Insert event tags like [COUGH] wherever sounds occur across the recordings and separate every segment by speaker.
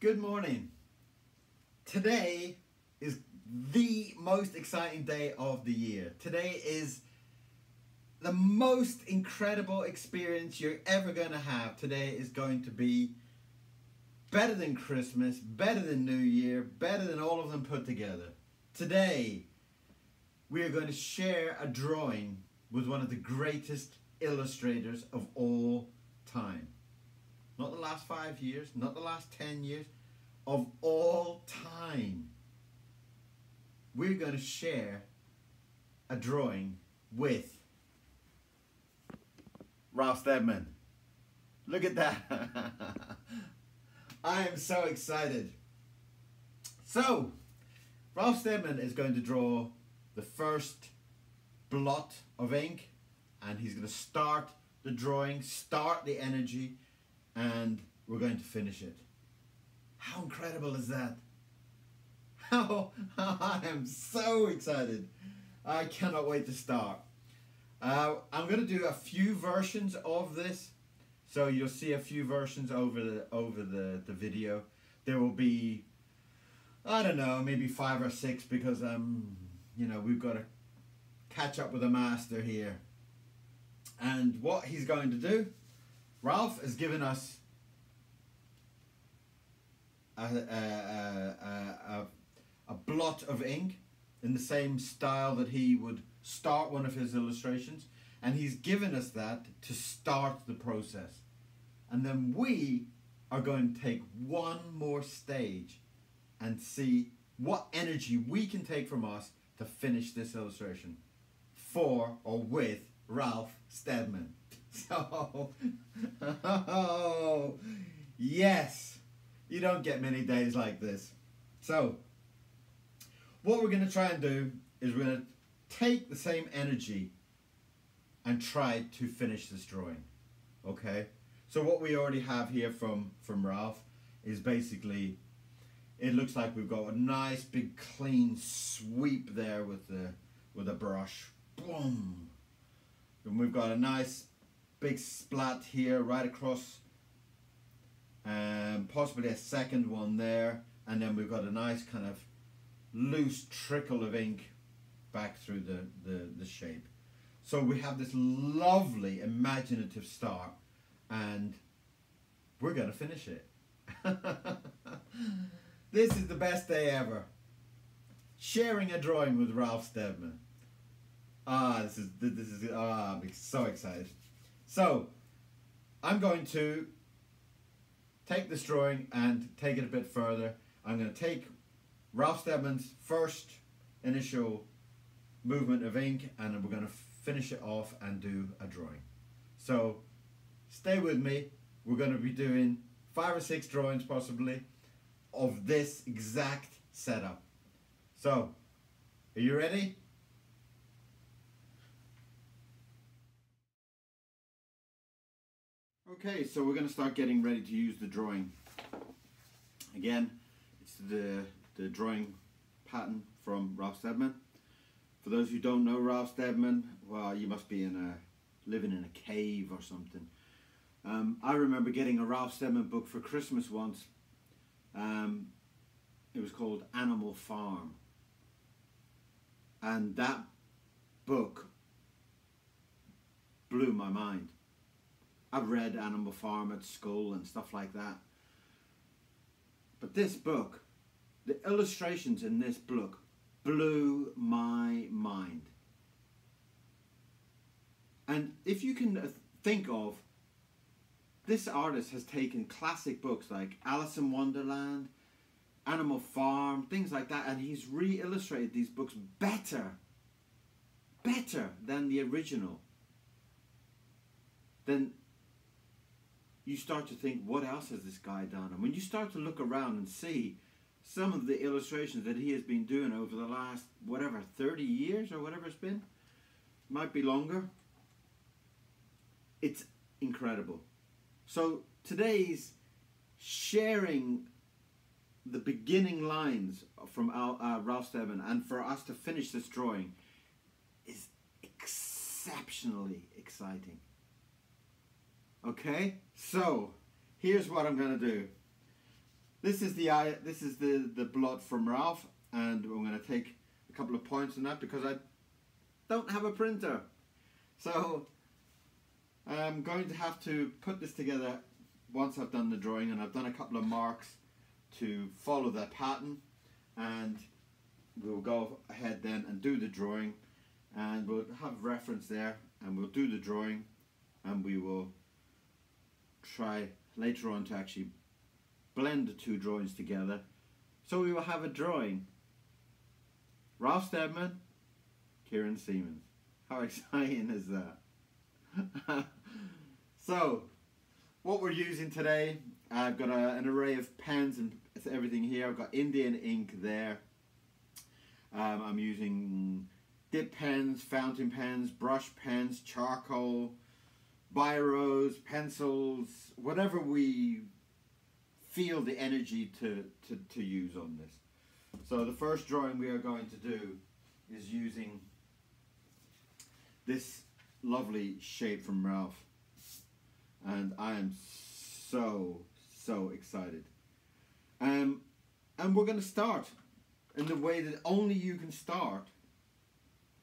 Speaker 1: Good morning. Today is the most exciting day of the year. Today is the most incredible experience you're ever going to have. Today is going to be better than Christmas, better than New Year, better than all of them put together. Today, we are going to share a drawing with one of the greatest illustrators of all time. Not the last five years, not the last 10 years, of all time. We're going to share a drawing with Ralph Steadman. Look at that. [LAUGHS] I am so excited. So, Ralph Steadman is going to draw the first blot of ink and he's going to start the drawing, start the energy, and we're going to finish it. How incredible is that? How, [LAUGHS] I am so excited. I cannot wait to start. Uh, I'm going to do a few versions of this. So you'll see a few versions over the over the, the video. There will be I don't know, maybe five or six because um you know we've got to catch up with the master here. And what he's going to do, Ralph has given us a, a, a, a, blot of ink in the same style that he would start one of his illustrations. And he's given us that to start the process. And then we are going to take one more stage and see what energy we can take from us to finish this illustration for or with Ralph Steadman. [LAUGHS] So, oh, yes, you don't get many days like this. So, what we're going to try and do is we're going to take the same energy and try to finish this drawing. Okay? So what we already have here from, from Ralph is basically, it looks like we've got a nice big clean sweep there with the with a brush. Boom! And we've got a nice big splat here right across um, possibly a second one there and then we've got a nice kind of loose trickle of ink back through the, the, the shape. So we have this lovely imaginative start and we're going to finish it. [LAUGHS] this is the best day ever. Sharing a drawing with Ralph Steadman. Ah, this is this is ah, I'm so excited. So, I'm going to take this drawing and take it a bit further. I'm going to take Ralph Steadman's first initial movement of ink and we're going to finish it off and do a drawing. So stay with me. We're going to be doing five or six drawings possibly of this exact setup. So, are you ready? Okay, so we're going to start getting ready to use the drawing. Again, it's the, the drawing pattern from Ralph Steadman. For those who don't know Ralph Steadman, well, you must be in a living in a cave or something. Um, I remember getting a Ralph Steadman book for Christmas once. Um, it was called Animal Farm. And that book blew my mind. I've read Animal Farm at school and stuff like that. But this book, the illustrations in this book blew my mind. And if you can uh, think of, this artist has taken classic books like Alice in Wonderland, Animal Farm, things like that, and he's re-illustrated these books better, better than the original. Then you start to think, what else has this guy done? And when you start to look around and see some of the illustrations that he has been doing over the last, whatever, 30 years or whatever it's been, might be longer, it's incredible. So today's sharing the beginning lines from uh, Ralph Steadman and for us to finish this drawing is exceptionally exciting. Okay, so here's what I'm going to do. this is the eye. This is the the blood from Ralph, and I'm going to take a couple of points on that because I don't have a printer, so I'm going to have to put this together once I've done the drawing, and I've done a couple of marks to follow that pattern, and we'll go ahead then and do the drawing, and we'll have reference there, and we'll do the drawing, and we will try later on to actually blend the two drawings together. So we will have a drawing. Ralph Steadman, Kieron Seamons. How [LAUGHS] exciting is that? [LAUGHS] so, what we're using today, I've got a, an array of pens and everything here. I've got Indian ink there. Um, I'm using dip pens, fountain pens, brush pens, charcoal, biros, pencils, whatever we feel the energy to, to, to use on this. So the first drawing we are going to do is using this lovely shape from Ralph. And I am so, so excited. Um, and we're going to start in the way that only you can start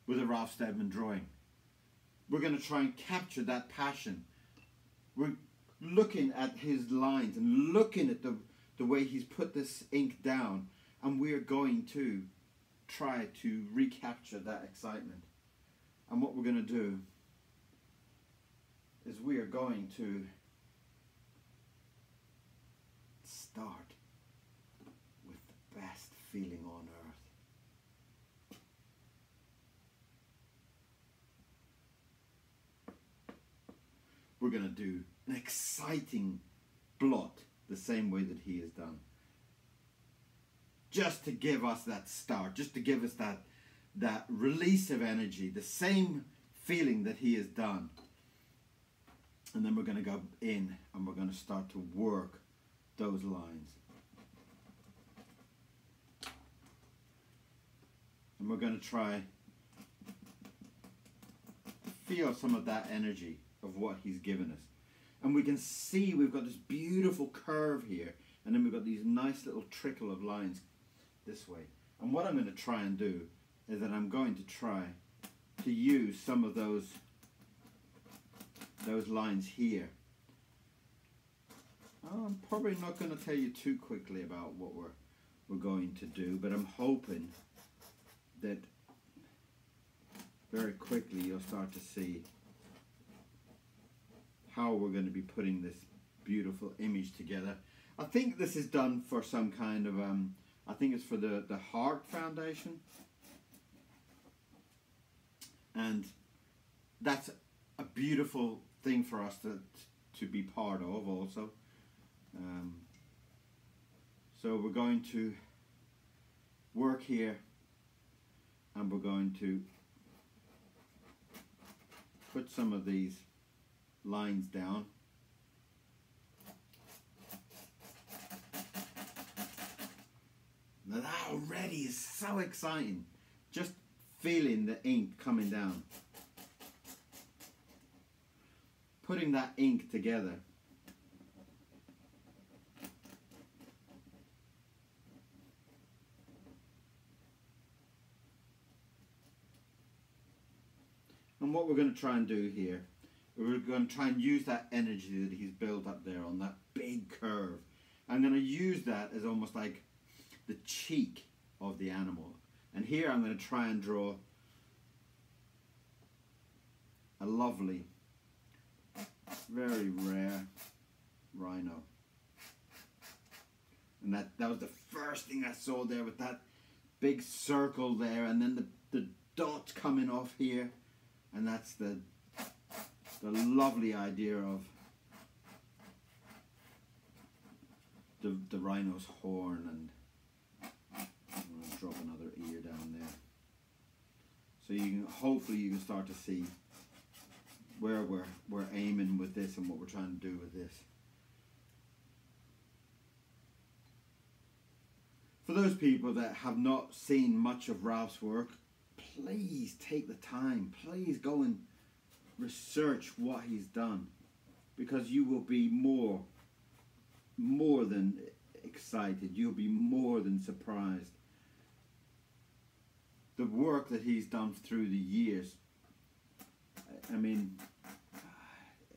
Speaker 1: with a Ralph Steadman drawing. We're going to try and capture that passion. We're looking at his lines and looking at the, the way he's put this ink down and we're going to try to recapture that excitement. And what we're going to do is we are going to start with the best feeling on earth. We're going to do an exciting blot the same way that he has done. Just to give us that start, just to give us that that release of energy, the same feeling that he has done. And then we're going to go in and we're going to start to work those lines. And we're going to try feel some of that energy of what he's given us. And we can see we've got this beautiful curve here. And then we've got these nice little trickle of lines this way. And what I'm going to try and do is that I'm going to try to use some of those those lines here. I'm probably not going to tell you too quickly about what we're we're going to do, but I'm hoping that very quickly you'll start to see how we're going to be putting this beautiful image together. I think this is done for some kind of um, I think it's for the the Heart Foundation and that's a beautiful thing for us to to be part of also. Um, so we're going to work here and we're going to put some of these lines down. Now that already is so exciting. Just feeling the ink coming down. Putting that ink together. And what we're going to try and do here, we're going to try and use that energy that he's built up there on that big curve. I'm going to use that as almost like the cheek of the animal. And here I'm going to try and draw a lovely, very rare rhino. And that, that was the first thing I saw there with that big circle there and then the, the dot coming off here. And that's the, the lovely idea of the, the rhino's horn and I'm going to drop another ear down there. So you can hopefully you can start to see where we're we're aiming with this and what we're trying to do with this. For those people that have not seen much of Ralph's work, please take the time. Please go and research what he's done because you will be more more than excited. You'll be more than surprised. The work that he's done through the years, I- mean,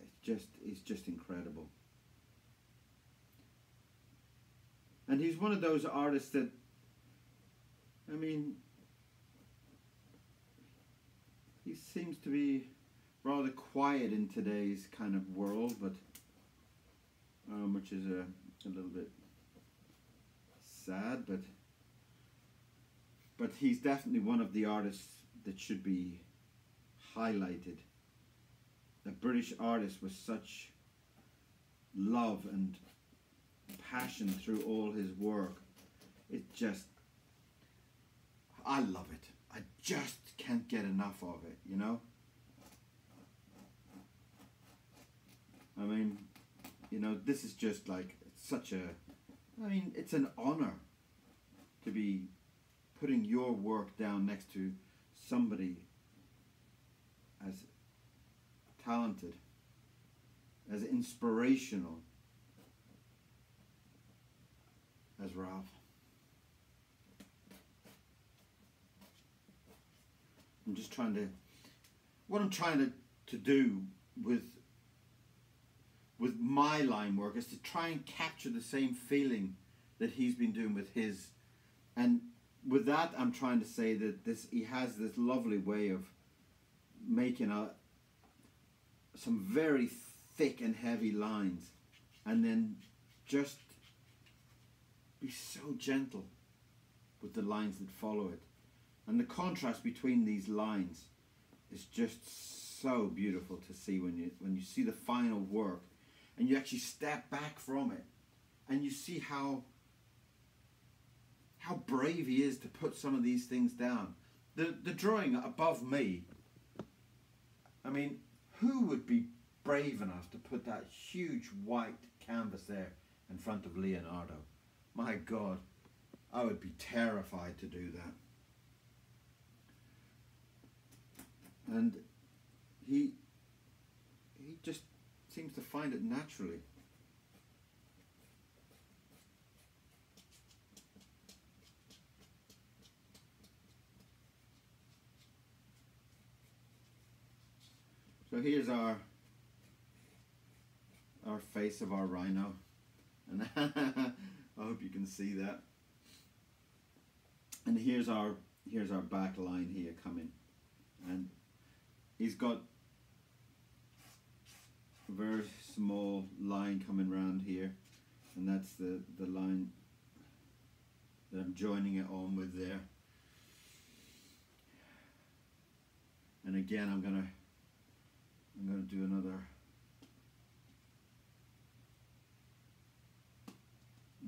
Speaker 1: it's just it's just incredible. And he's one of those artists that, I mean, he seems to be rather quiet in today's kind of world, but um, which is a, a little bit sad, but but he's definitely one of the artists that should be highlighted. A British artist with such love and passion through all his work. It just, I love it. I just can't get enough of it, you know? I mean, you know, this is just like such a, I mean, it's an honor to be putting your work down next to somebody as talented, as inspirational as Ralph. I'm just trying to, what I'm trying to, to do with with my line work is to try and capture the same feeling that he's been doing with his. And with that i'm trying to say that this he has this lovely way of making a some very thick and heavy lines and then just be so gentle with the lines that follow it. And the contrast between these lines is just so beautiful to see when you when you see the final work and you actually step back from it and you see how how brave he is to put some of these things down. The the drawing above me. I mean, who would be brave enough to put that huge white canvas there in front of Leonardo? My God, I would be terrified to do that. And he seems to find it naturally. So here's our our face of our rhino, and [LAUGHS] I hope you can see that. And here's our here's our back line here coming, and he's got very small line coming round here, and that's the the line that I'm joining it on with there. And again, I'm gonna I'm to do another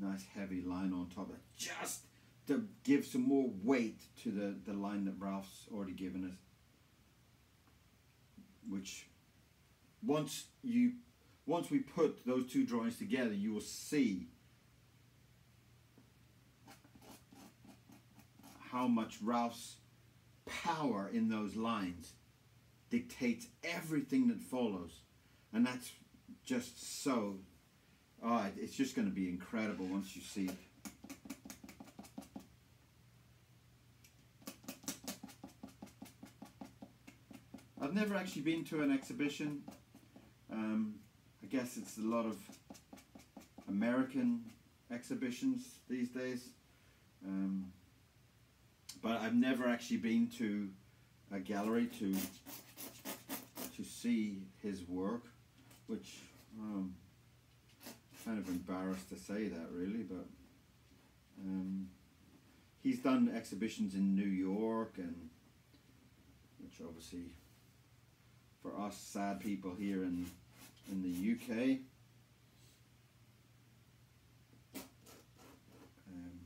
Speaker 1: nice heavy line on top of it, just to give some more weight to the, the line that Ralph's already given us. Which, once you, once we put those two drawings together, you will see how much Ralph's power in those lines dictates everything that follows. And that's just so, oh, it's just going to be incredible once you see it. I've never actually been to an exhibition. Um, I guess it's a lot of American exhibitions these days. Um, but I've never actually been to a gallery to to see his work, which um, kind of embarrassed to say that really, but um, he's done exhibitions in New York and which obviously for us sad people here in in the UK. Um,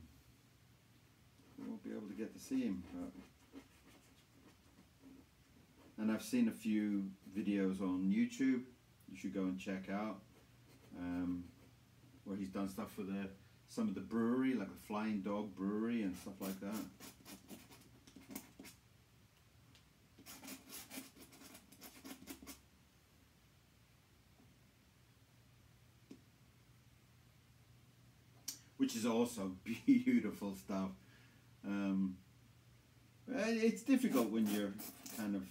Speaker 1: we won't be able to get to see him, and I've seen a few videos on YouTube. You should go and check out um, where he's done stuff for the some of the brewery, like the Flying Dog Brewery and stuff like that. Which is also [LAUGHS] beautiful stuff. Um, it's difficult when you're kind of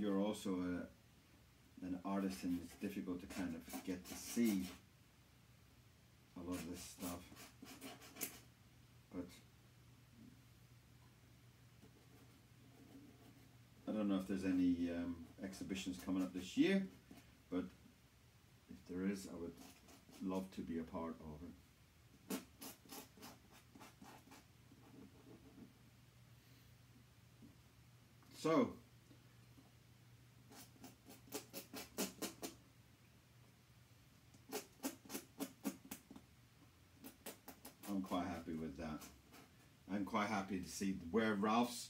Speaker 1: you're also a, an artist and it's difficult to kind of get to see a lot of this stuff. But I don't know if there's any um, exhibitions coming up this year, but if there is, I would love to be a part of it. So, I'm quite happy with that. I'm quite happy to see where Ralph's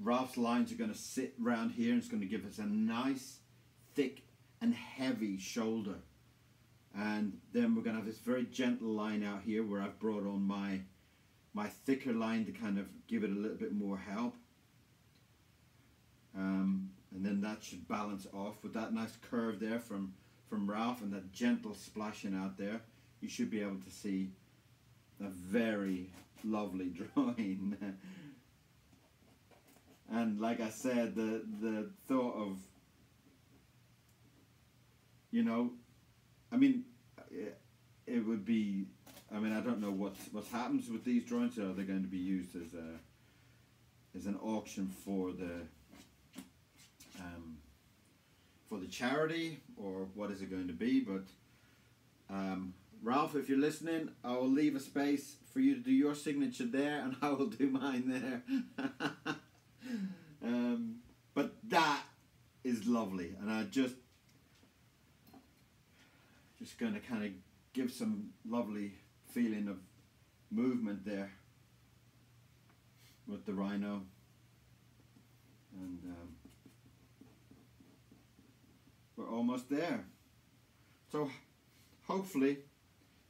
Speaker 1: Ralph's lines are going to sit round here and it's going to give us a nice, thick and heavy shoulder. And then we're going to have this very gentle line out here where I've brought on my my thicker line to kind of give it a little bit more help. Um, and then that should balance off with that nice curve there from, from Ralph and that gentle splashing out there. You should be able to see a very lovely [LAUGHS] drawing. and like I said, the the thought of you know, I mean, it, it would be. I mean, I don't know what what happens with these drawings. Are they going to be used as a as an auction for the for the charity, or what is it going to be? But um, Ralph, if you're listening, I will leave a space for you to do your signature there, and [LAUGHS] I will do mine there. [LAUGHS] um, but that is lovely, and I just just going to kind of give some lovely feeling of movement there with the rhino, and um, we're almost there. So hopefully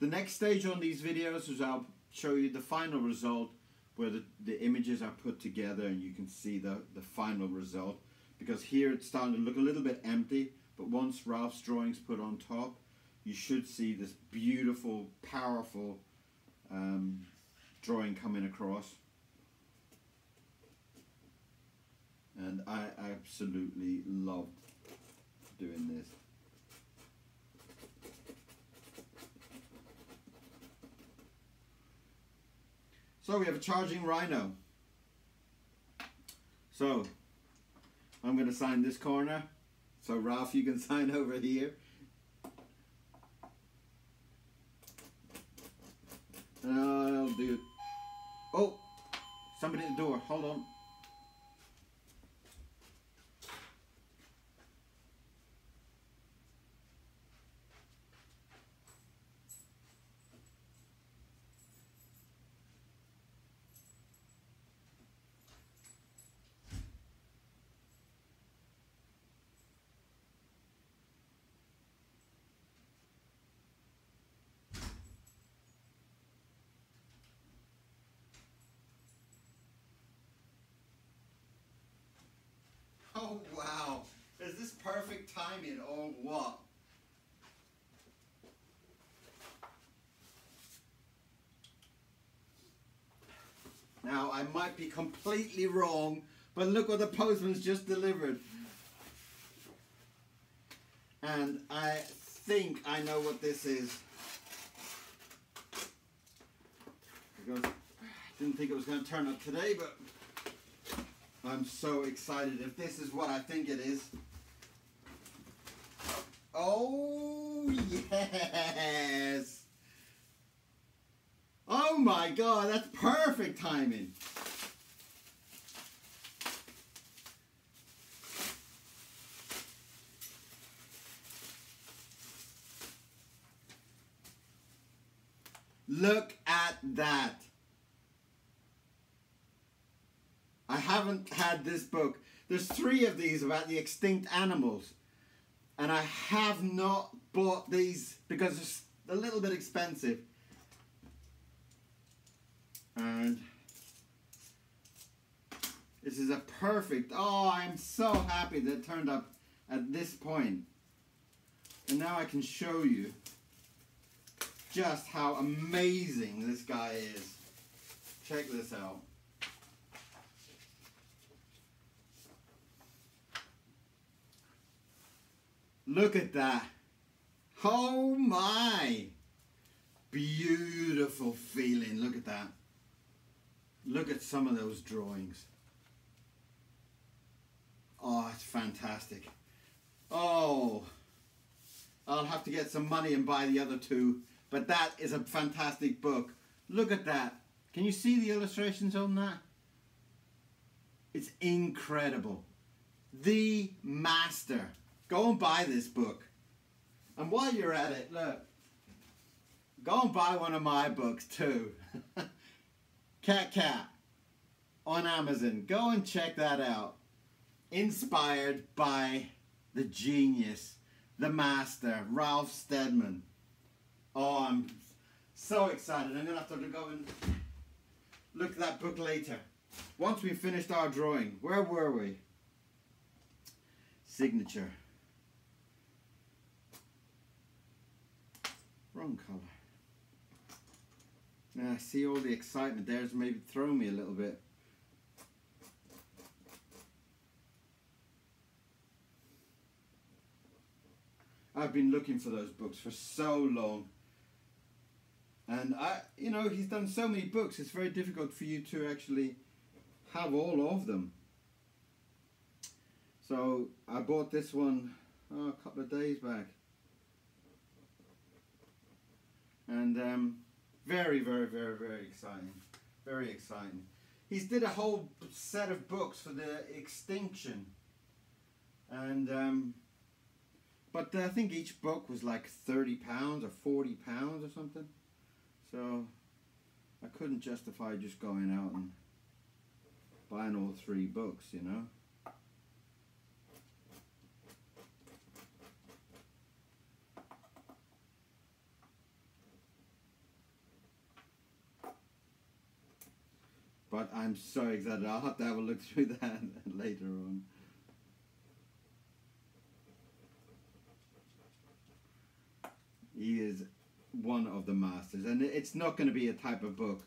Speaker 1: the next stage on these videos is I'll show you the final result where the, the images are put together and you can see the, the final result because here it's starting to look a little bit empty but once Ralph's drawings put on top you should see this beautiful powerful um, drawing coming across and I absolutely loved doing this So we have a charging rhino. So I'm going to sign this corner. So Ralph, you can [LAUGHS] sign over here. I'll do. Oh, somebody at the door. Hold on. Oh, wow. Is this perfect timing or what? Now, I might be completely wrong, but look what the postman's just delivered. And I think I know what this is. Because I didn't think it was going to turn up today, but I'm so excited if this is what I think it is. Oh, yes. Oh my God, that's perfect timing. Look at that. I haven't had this book. There's three of these about the extinct animals. And I have not bought these because it's a little bit expensive. And this is a perfect, oh, I'm so happy that it turned up at this point. And now I can show you just how amazing this guy is. Check this out. Look at that. Oh my. Beautiful feeling. Look at that. Look at some of those drawings. Oh, it's fantastic. Oh, I'll have to get some money and buy the other two. But that is a fantastic book. Look at that. Can you see the illustrations on that? It's incredible. The master. Go and buy this book. And while you're at it, look. Go and buy one of my books too. [LAUGHS] Cat Cat on Amazon. Go and check that out. Inspired by the genius, the master, Ralph Steadman. Oh, I'm so excited. I'm going to have to go and look at that book later. Once we finished our drawing, where were we? Signature. Wrong colour. Now, I see all the excitement there's maybe thrown me a little bit. I've been looking for those books for so long. And I, you know, he's done so many books, it's very difficult for you to actually have all of them. So I bought this one oh, a couple of days back. And um, very, very, very, very exciting. Very exciting. He's did a whole set of books for the extinction. And um, but I think each book was like thirty pounds or forty pounds or something. So I couldn't justify just going out and buying all three books, you know. But I'm so excited. I'll have to have a look [LAUGHS] through that later on. He is one of the masters, and it's not going to be a type of book.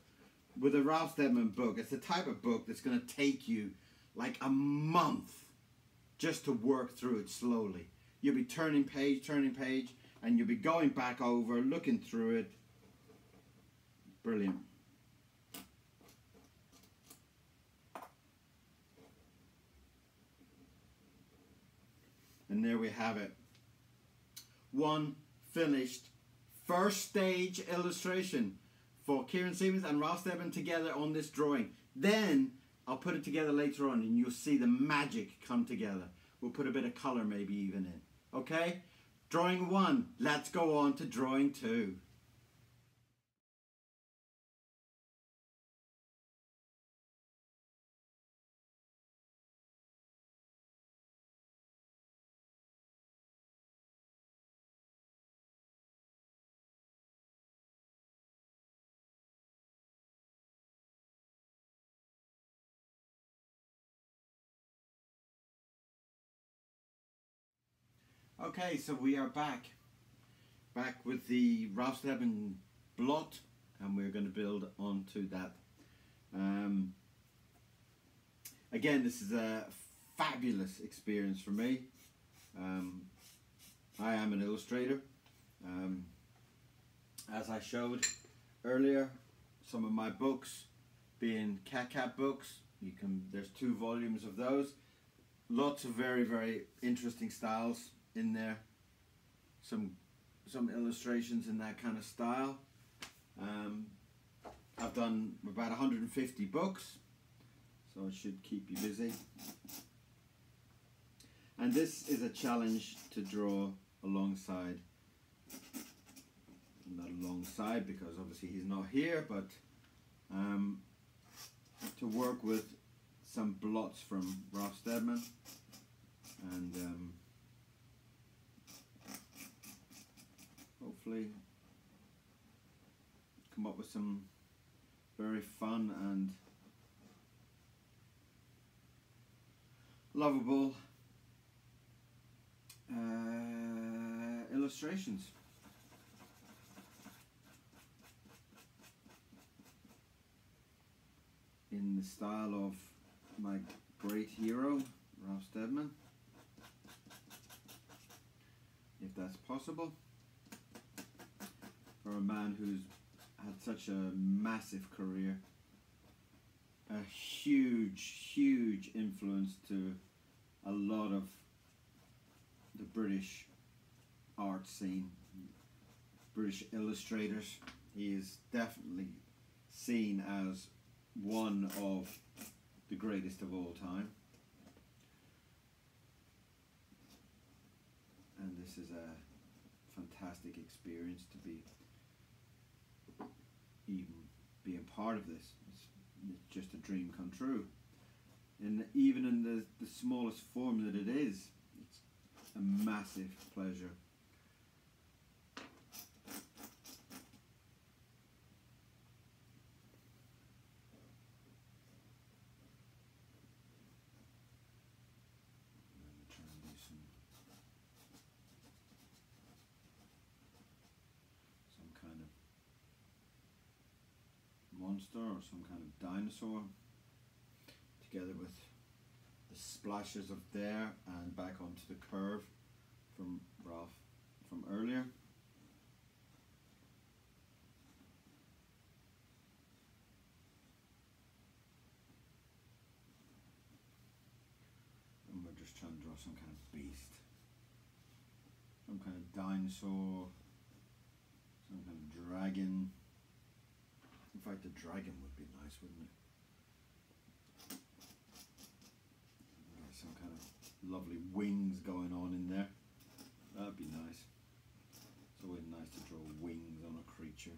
Speaker 1: With a Ralph Steadman book, it's the type of book that's going to take you like a month just to work through it slowly. You'll be turning page, turning page, and you'll be going back over, looking through it. Brilliant. And there we have it. One finished first stage illustration for Kieron Seamons and Ralph Steadman together on this drawing. Then I'll put it together later on and you'll see the magic come together. We'll put a bit of color maybe even in. Okay? Drawing one. Let's go on to drawing two. Okay, so we are back. Back with the Steadman blot and we're going to build onto that. Um, again, this is a fabulous experience for me. Um, I am an illustrator. Um, as I showed earlier, some of my books being Cat Cat books, you can there's two volumes of those. Lots of very, very interesting styles in there. Some some illustrations in that kind of style. Um, I've done about 150 books, so it should keep you busy. And this is a challenge to draw alongside, not alongside because obviously he's not here, but um, to work with some blots from Ralph Steadman and um, hopefully come up with some very fun and lovable uh, illustrations. in the style of my great hero, Ralph Steadman, if that's possible. For a man who's had such a massive career, a huge, huge influence to a lot of the British art scene, British illustrators. He is definitely seen as one of the greatest of all time. And this is a fantastic experience to be being part of this. It's, it's just a dream come true. And even in the, the smallest form that it is, it's a massive pleasure. I'm gonna try and do some some kind of monster or some kind of dinosaur together with the splashes of there and back onto the curve from Ralph from earlier. And we're just trying to draw some kind of beast. Some kind of dinosaur. Some kind of dragon. Fact, a dragon would be nice, wouldn't it? Some kind of lovely wings going on in there. That'd be nice. It's always nice to draw wings on a creature.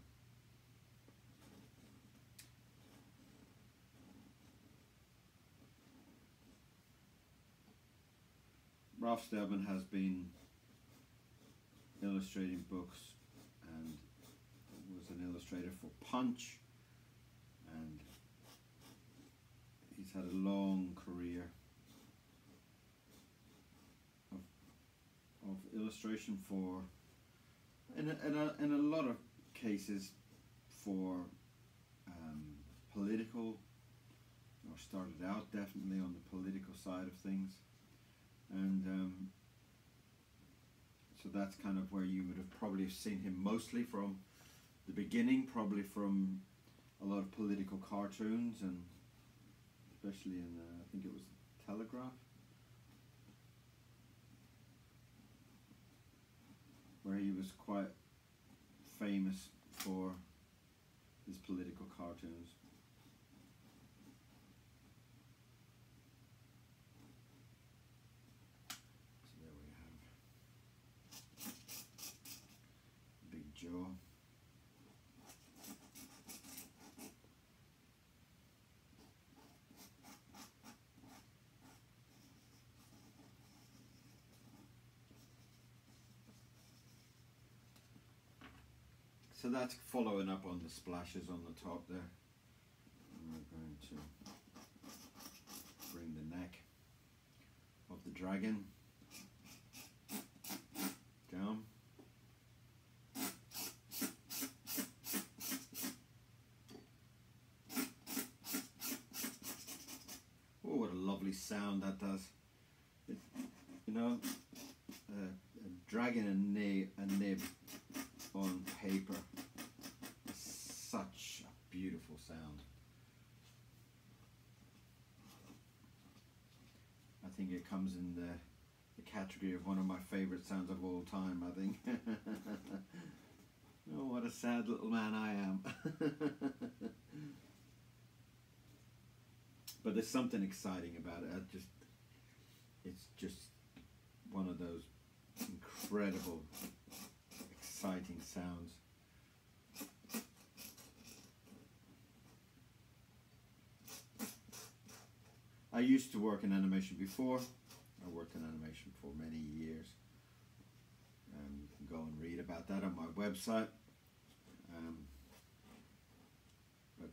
Speaker 1: Ralph Steadman has been illustrating books and was an illustrator for Punch and he's had a long career of, of illustration for in a, in, a, in a lot of cases for um, political or started out definitely on the political side of things. And um, so that's kind of where you would have probably seen him mostly from the beginning, probably from a lot of political cartoons and especially in uh, I think it was Telegraph, where he was quite famous for his political cartoons. So there we have Big Joe. So that's following up on the splashes on the top there. And we're going to bring the neck of the dragon down. Oh, what a lovely sound that does. It, you know, uh, a dragon and nib, a nib on paper. Beautiful sound. I think it comes in the, the category of one of my favourite sounds of all time, I think. [LAUGHS] oh, what a sad little man I am. [LAUGHS] but there's something exciting about it. I just, it's just one of those incredible exciting sounds. I used to work in animation before. I worked in animation for many years. Um, you can go and read about that on my website. Um, but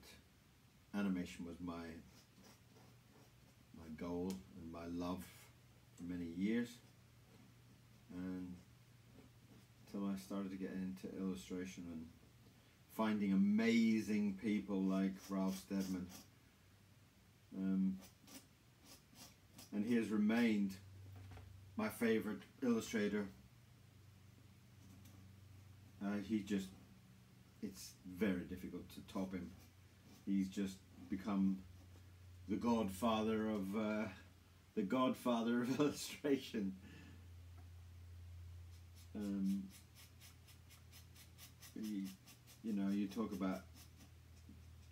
Speaker 1: animation was my my goal and my love for many years. And until I started to get into illustration and finding amazing people like Ralph Steadman Um, and he has remained my favorite illustrator. Uh, he just, it's very difficult to top him. He's just become the godfather of uh, the godfather of [LAUGHS] illustration. Um, he, you know, you talk about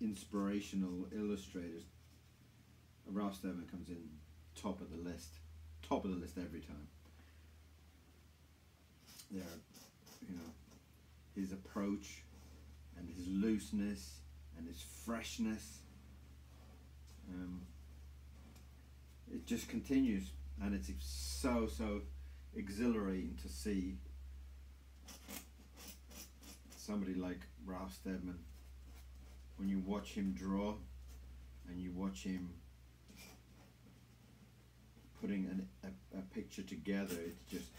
Speaker 1: inspirational illustrators. Ralph Steadman comes in top of the list, top of the list every time. You know, his approach and his looseness and his freshness. Um, it just continues, and it's so so exhilarating to see somebody like Ralph Steadman when you watch him draw and you watch him putting an, a, a picture together it's just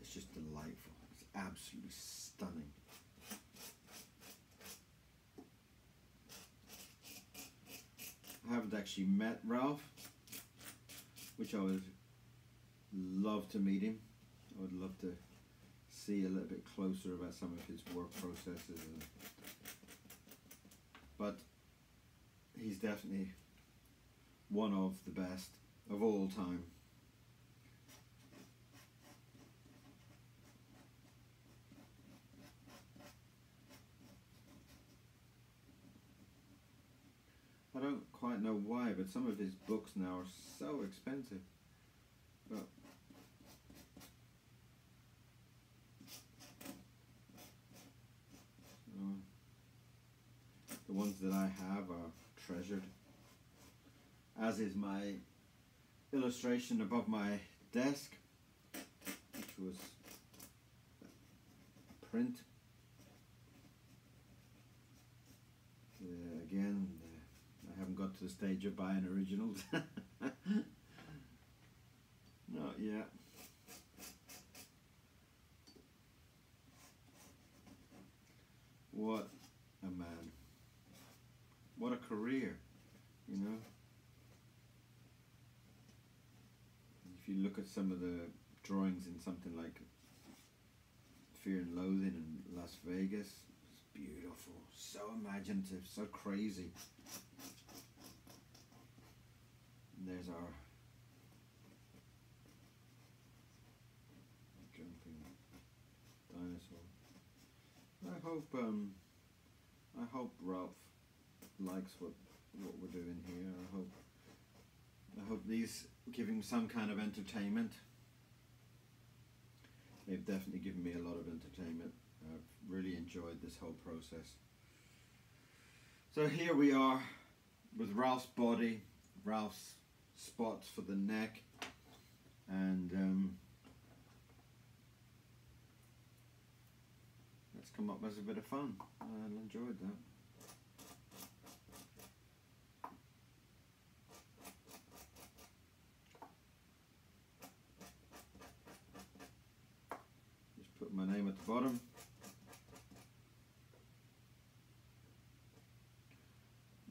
Speaker 1: it's just delightful. It's absolutely stunning. I haven't actually met Ralph which I would love to meet him. I would love to see a little bit closer about some of his work processes and but he's definitely one of the best of all time. I don't quite know why, but some of his books now are so expensive. But the ones that I have are treasured, as is my illustration above my desk, which was print. Uh, again, uh, I haven't got to the stage of buying originals. [LAUGHS] Not yet. What a man. What a career, you know. If you look at some of the drawings in something like Fear and Loathing in Las Vegas, it's beautiful, so imaginative, so crazy. And there's our jumping dinosaur. I hope um, I hope Ralph likes what what we're doing here. I hope I hope these give him some kind of entertainment. They've definitely given me a lot of entertainment. I've really enjoyed this whole process. So here we are with Ralph's body, Ralph's spots for the neck, and um, let's come up as a bit of fun. I enjoyed that. my name at the bottom.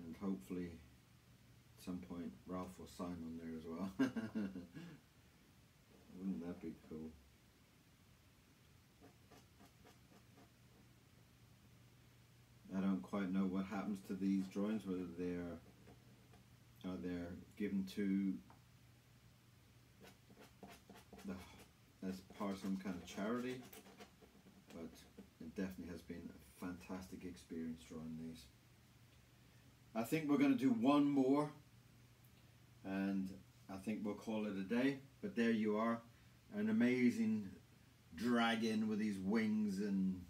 Speaker 1: And hopefully at some point Ralph will sign on there as well. [LAUGHS] Wouldn't that be cool? I don't quite know what happens to these drawings, whether they're are they given to the as part of some kind of charity but it definitely has been a fantastic experience drawing these. I think we're going to do one more and I think we'll call it a day. But there you are, an amazing dragon with these wings and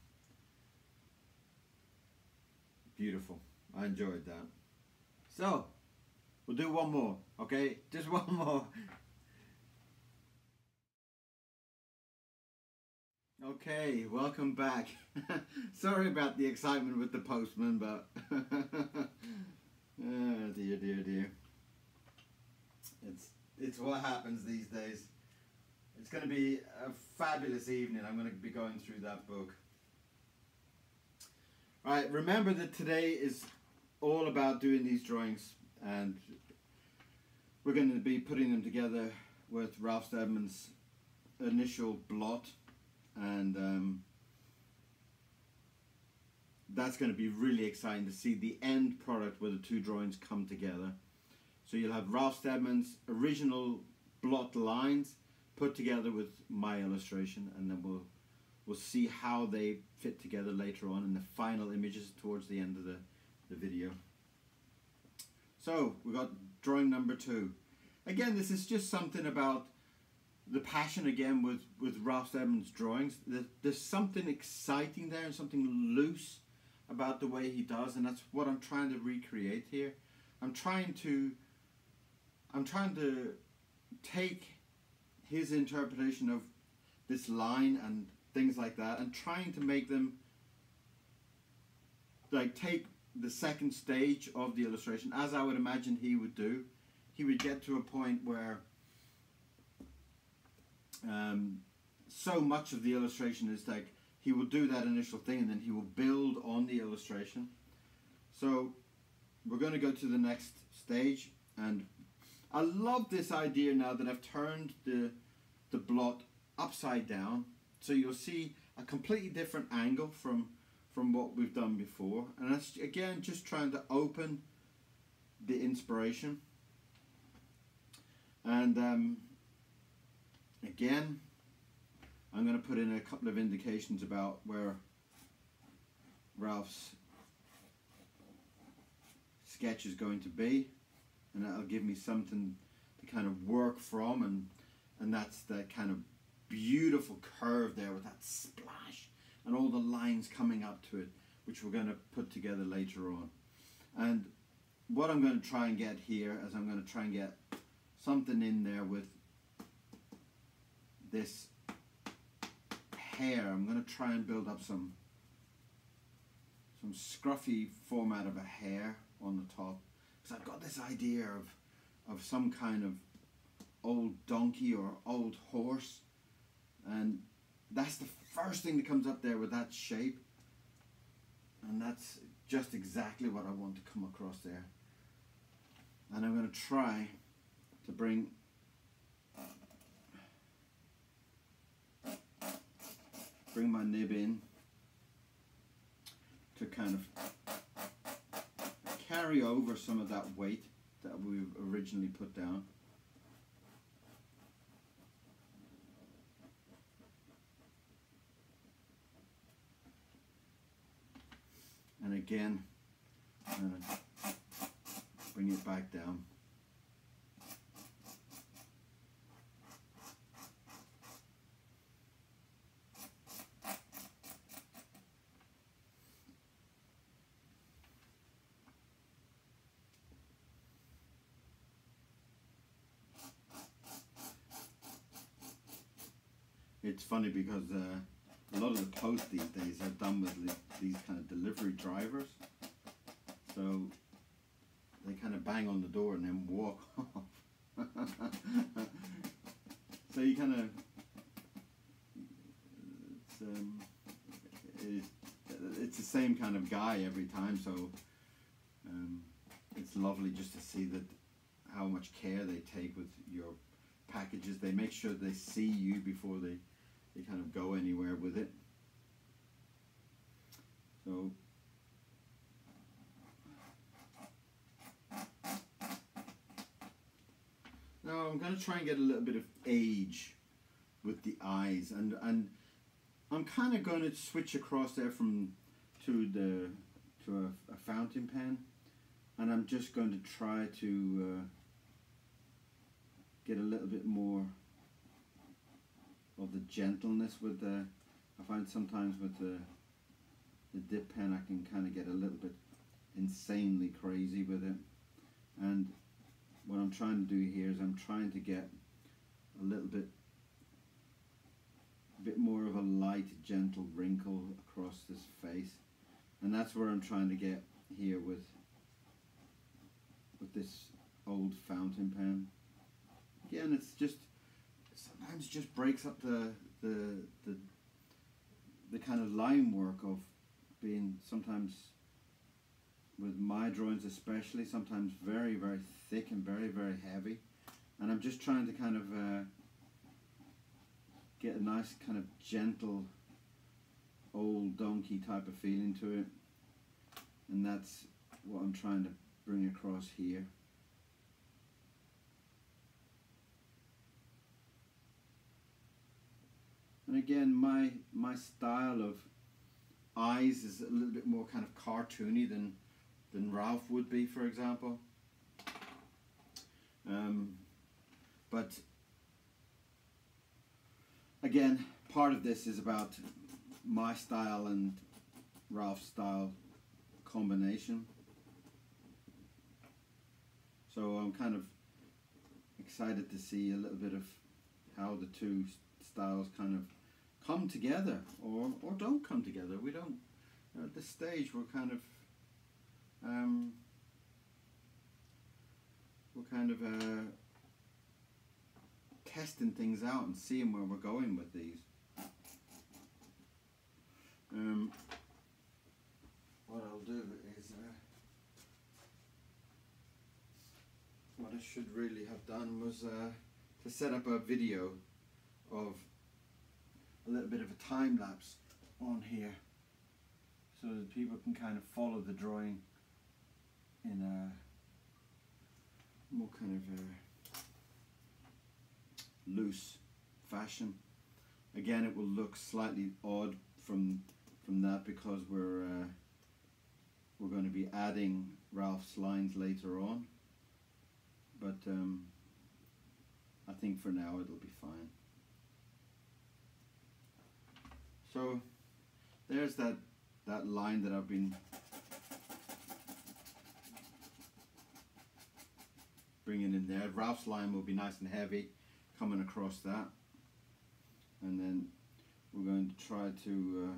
Speaker 1: beautiful. I enjoyed that. So, we'll do one more, okay? [LAUGHS] Just one more. Okay, welcome back. [LAUGHS] Sorry about the excitement with the postman, but oh [LAUGHS] dear, dear, dear. It's it's what happens these days. It's going to be a fabulous evening. I'm going to be going through that book. Right, remember that today is all about doing these drawings and we're going to be putting them together with Ralph Steadman's initial blot and um, that's going to be really exciting to see the end product where the two drawings come together. So you'll have Ralph Steadman's original blot lines put together with my illustration and then we'll we'll see how they fit together later on in the final images towards the end of the, the video. So we've got drawing number two. Again, this is just something about the passion again with, with Ralph Steadman's drawings. There's something exciting there and something loose about the way he does and that's what I'm trying to recreate here. I'm trying to I'm trying to take his interpretation of this line and things like that and trying to make them like take the second stage of the illustration as I would imagine he would do he would get to a point where um, so much of the illustration is like he will do that initial thing and then he will build on the illustration. So we're going to go to the next stage and I love this idea now that I've turned the the blot upside down. So you'll see a completely different angle from from what we've done before. And that's again just trying to open the inspiration. And um, again I'm going to put in a couple of indications about where Ralph's sketch is going to be and that'll give me something to kind of work from and and that's that kind of beautiful curve there with that splash and all the lines coming up to it which we're going to put together later on. And what I'm going to try and get here is I'm going to try and get something in there with this hair I'm going to try and build up some some scruffy format of a hair on the top. Because I've got this idea of of some kind of old donkey or old horse. And that's the first thing that comes up there with that shape. And that's just exactly what I want to come across there. And I'm going to try to bring bring my nib in to kind of carry over some of that weight that we've originally put down. And again, bring it back down. It's funny because uh, a lot of the posts these days are done with these kind of delivery drivers. So they kind of bang on the door and then walk [LAUGHS] off. so you kind of it's, um, it's, it's the same kind of guy every time. So um, it's lovely just to see that how much care they take with your packages. They make sure they see you before they they kind of go anywhere with it. So now I'm going to try and get a little bit of age with the eyes and and I'm kind of going to switch across there from to the to a, a fountain pen and I'm just going to try to uh, get a little bit more of the gentleness with the I find sometimes with the the dip pen I can kind of get a little bit insanely crazy with it. And what I'm trying to do here is I'm trying to get a little bit a bit more of a light gentle wrinkle across this face. And that's where I'm trying to get here with with this old fountain pen. Again it's just sometimes just breaks up the the the the kind of line work of being sometimes with my drawings especially, sometimes very, very thick and very, very heavy. And I'm just trying to kind of uh, get a nice kind of gentle old donkey type of feeling to it. And that's what I'm trying to bring across here. And again, my my style of eyes is a little bit more kind of cartoony than than Ralph would be, for example. Um, but again, part of this is about my style and Ralph's style combination. So I'm kind of excited to see a little bit of how the two styles kind of come together or, or don't come together. We don't, at this stage, we're kind of, um, we're kind of uh, testing things out and seeing where we're going with these. Um, what I'll do is, uh, what I should really have done was uh, to set up a video of a little bit of a time lapse on here so that people can kind of follow the drawing in a more kind of a loose fashion. Again, it will look slightly odd from from that because we're uh, we're going to be adding Ralph's lines later on. But um, I think for now it'll be fine. So there's that that line that I've been bringing in there. Ralph's line will be nice and heavy coming across that. And then we're going to try to uh,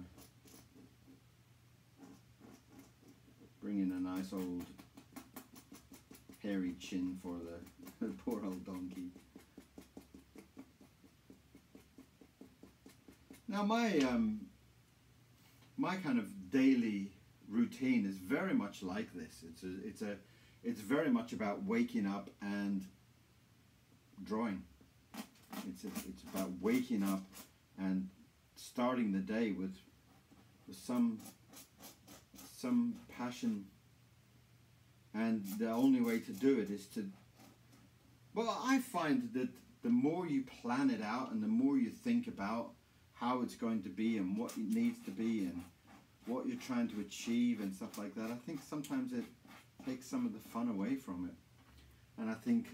Speaker 1: bring in a nice old hairy chin for the [LAUGHS] poor old donkey. Now my um, my kind of daily routine is very much like this. It's a, it's a it's very much about waking up and drawing. It's a, it's about waking up and starting the day with with some some passion and the only way to do it is to well I find that the more you plan it out and the more you think about how it's going to be and what it needs to be and what you're trying to achieve and stuff like that. I think sometimes it takes some of the fun away from it. And I think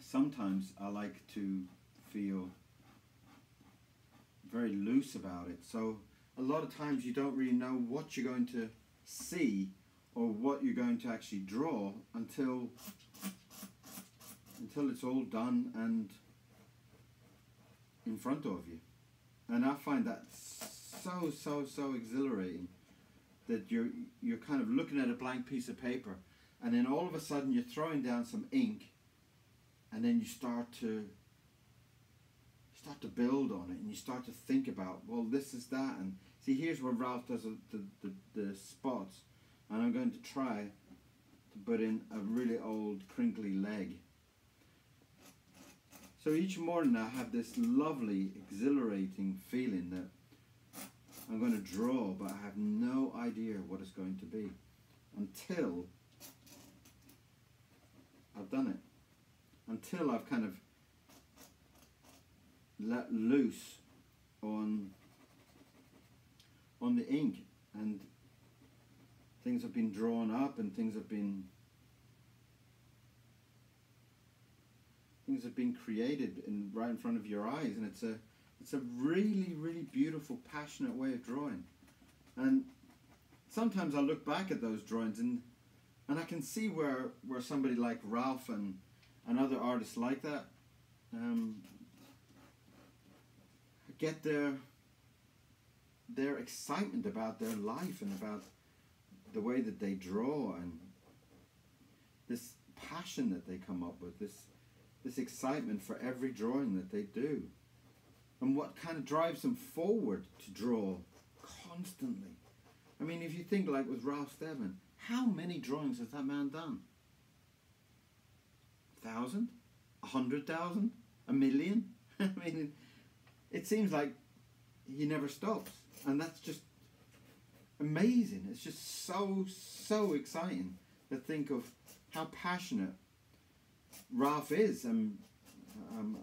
Speaker 1: sometimes I like to feel very loose about it. So a lot of times you don't really know what you're going to see or what you're going to actually draw until until it's all done and in front of you. And I find that so, so, so exhilarating that you're, you're kind of looking at a blank piece of paper and then all of a sudden you're throwing down some ink and then you start to start to build on it and you start to think about well this is that. And see here's where Ralph does the, the, the spots. And I'm going to try to put in a really old crinkly leg so each morning I have this lovely, exhilarating feeling that I'm going to draw, but I have no idea what it's going to be until I've done it. Until I've kind of let loose on on the ink and things have been drawn up and things have been things have been created in right in front of your eyes, and it's a it's a really really beautiful, passionate way of drawing. And sometimes I look back at those drawings and and I can see where where somebody like Ralph and and other artists like that um, get their their excitement about their life and about the way that they draw and this passion that they come up with this this excitement for every drawing that they do. And what kind of drives them forward to draw constantly. I mean, if you think like with Ralph Steadman, how many drawings has that man done? A thousand? A hundred thousand? A million? [LAUGHS] I mean, it seems like he never stops. And that's just amazing. It's just so, so exciting to think of how passionate Ralph is. And um,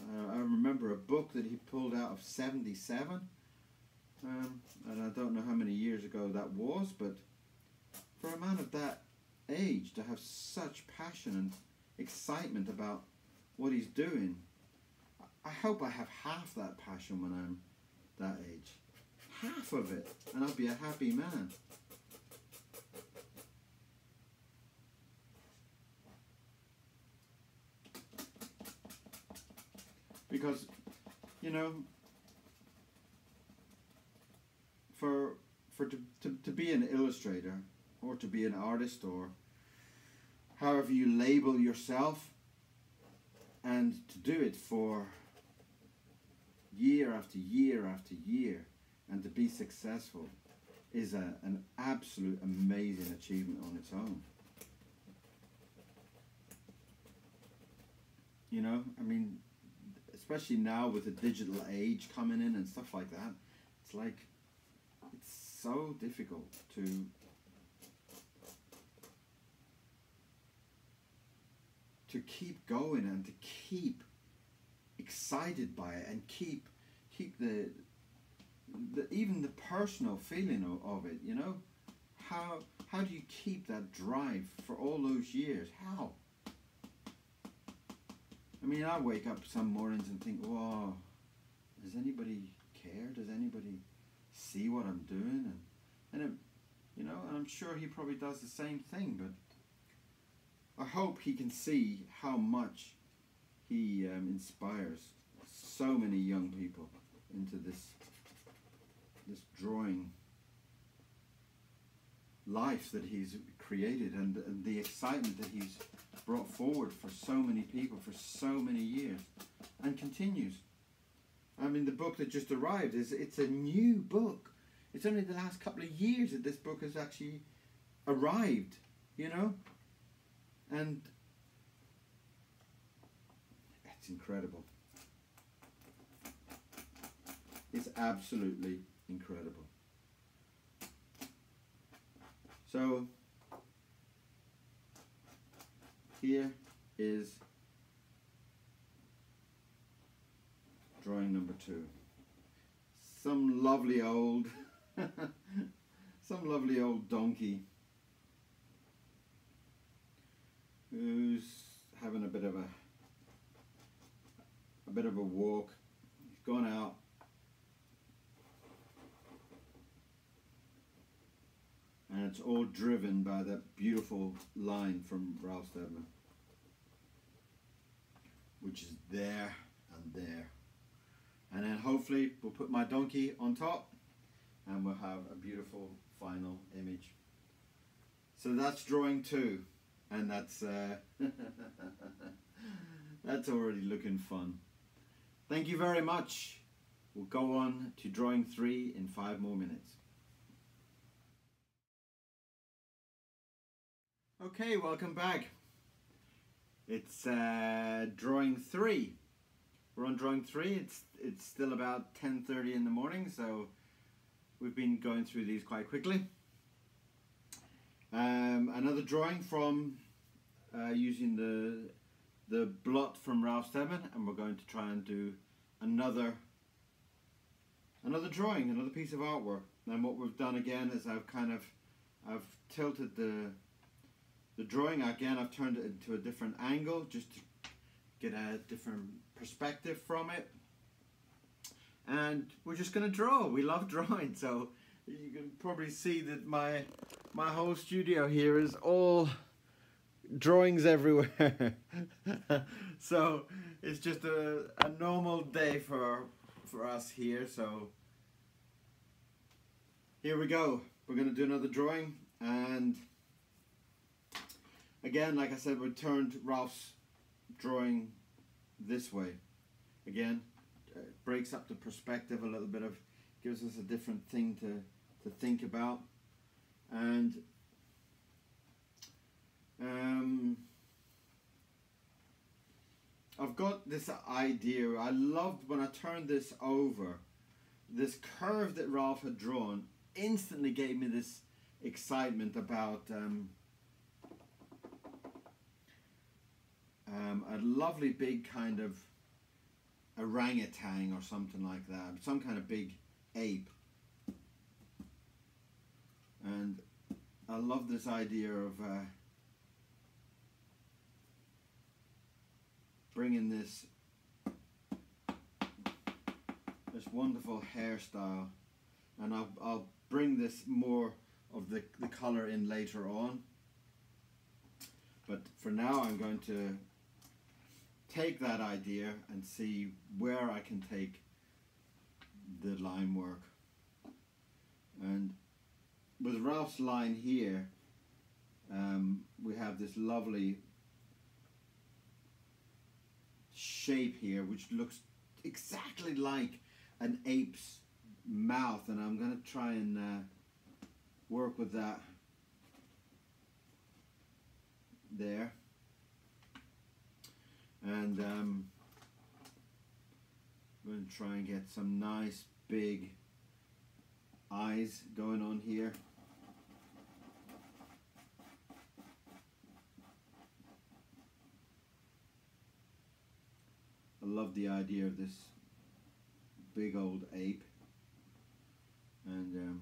Speaker 1: uh, I remember a book that he pulled out of 77. Um, and I don't know how many years ago that was, but for a man of that age to have such passion and excitement about what he's doing, I hope I have half that passion when I'm that age. Half of it, and I'll be a happy man. Because, you know, for for to, to, to be an illustrator or to be an artist or however you label yourself and to do it for year after year after year and to be successful is a, an absolute amazing achievement on its own. You know, I mean, especially now with the digital age coming in and stuff like that, it's like, it's so difficult to to keep going and to keep excited by it and keep keep the, the even the personal feeling of, of it you know? How how do you keep that drive for all those years? How mean I wake up some mornings and think whoa does anybody care? Does anybody see what I'm doing? And and it, you know and I'm sure he probably does the same thing but I hope he can see how much he um, inspires so many young people into this this drawing life that he's created and, and the excitement that he's brought forward for so many people for so many years and continues. I mean the book that just arrived is it's a new book. It's only the last couple of years that this book has actually arrived, you know? And it's incredible. It's absolutely incredible. So here is drawing number two. Some lovely old, [LAUGHS] some lovely old donkey who's having a bit of a a bit of a walk. He's gone out. And it's all driven by that beautiful line from Ralph Steadman. Which is there and there. And then hopefully we'll put my donkey on top and we'll have a beautiful final image. So that's drawing two and that's uh, [LAUGHS] that's already looking fun. Thank you very much. We'll go on to drawing three in five more minutes. Okay, welcome back. It's uh, drawing three. We're on drawing three. It's it's still about 10:30 in the morning, so we've been going through these quite quickly. Um, another drawing from uh, using the the blot from Ralph Steadman and we're going to try and do another another drawing, another piece of artwork. And what we've done again is I've kind of I've tilted the the drawing again I've turned it into a different angle just to get a different perspective from it. And we're just gonna draw. We love drawing. So you can probably see that my my whole studio here is all drawings everywhere. [LAUGHS] So it's just a, a normal day for for us here. So here we go. We're gonna do another drawing and Again, like I said, we turned Ralph's drawing this way. Again, uh, breaks up the perspective a little bit of, gives us a different thing to, to think about. And um, I've got this idea. I loved when I turned this over, this curve that Ralph had drawn instantly gave me this excitement about um, um, a lovely big kind of orangutan or something like that, some kind of big ape. And I love this idea of uh, bringing this this wonderful hairstyle. And I'll, I'll bring this more of the, the color in later on. But for now I'm going to take that idea and see where I can take the line work. And with Ralph's line here um, we have this lovely shape here which looks exactly like an ape's mouth and I'm going to try and uh, work with that there and um, I'm going to try and get some nice big eyes going on here. I love the idea of this big old ape. And um,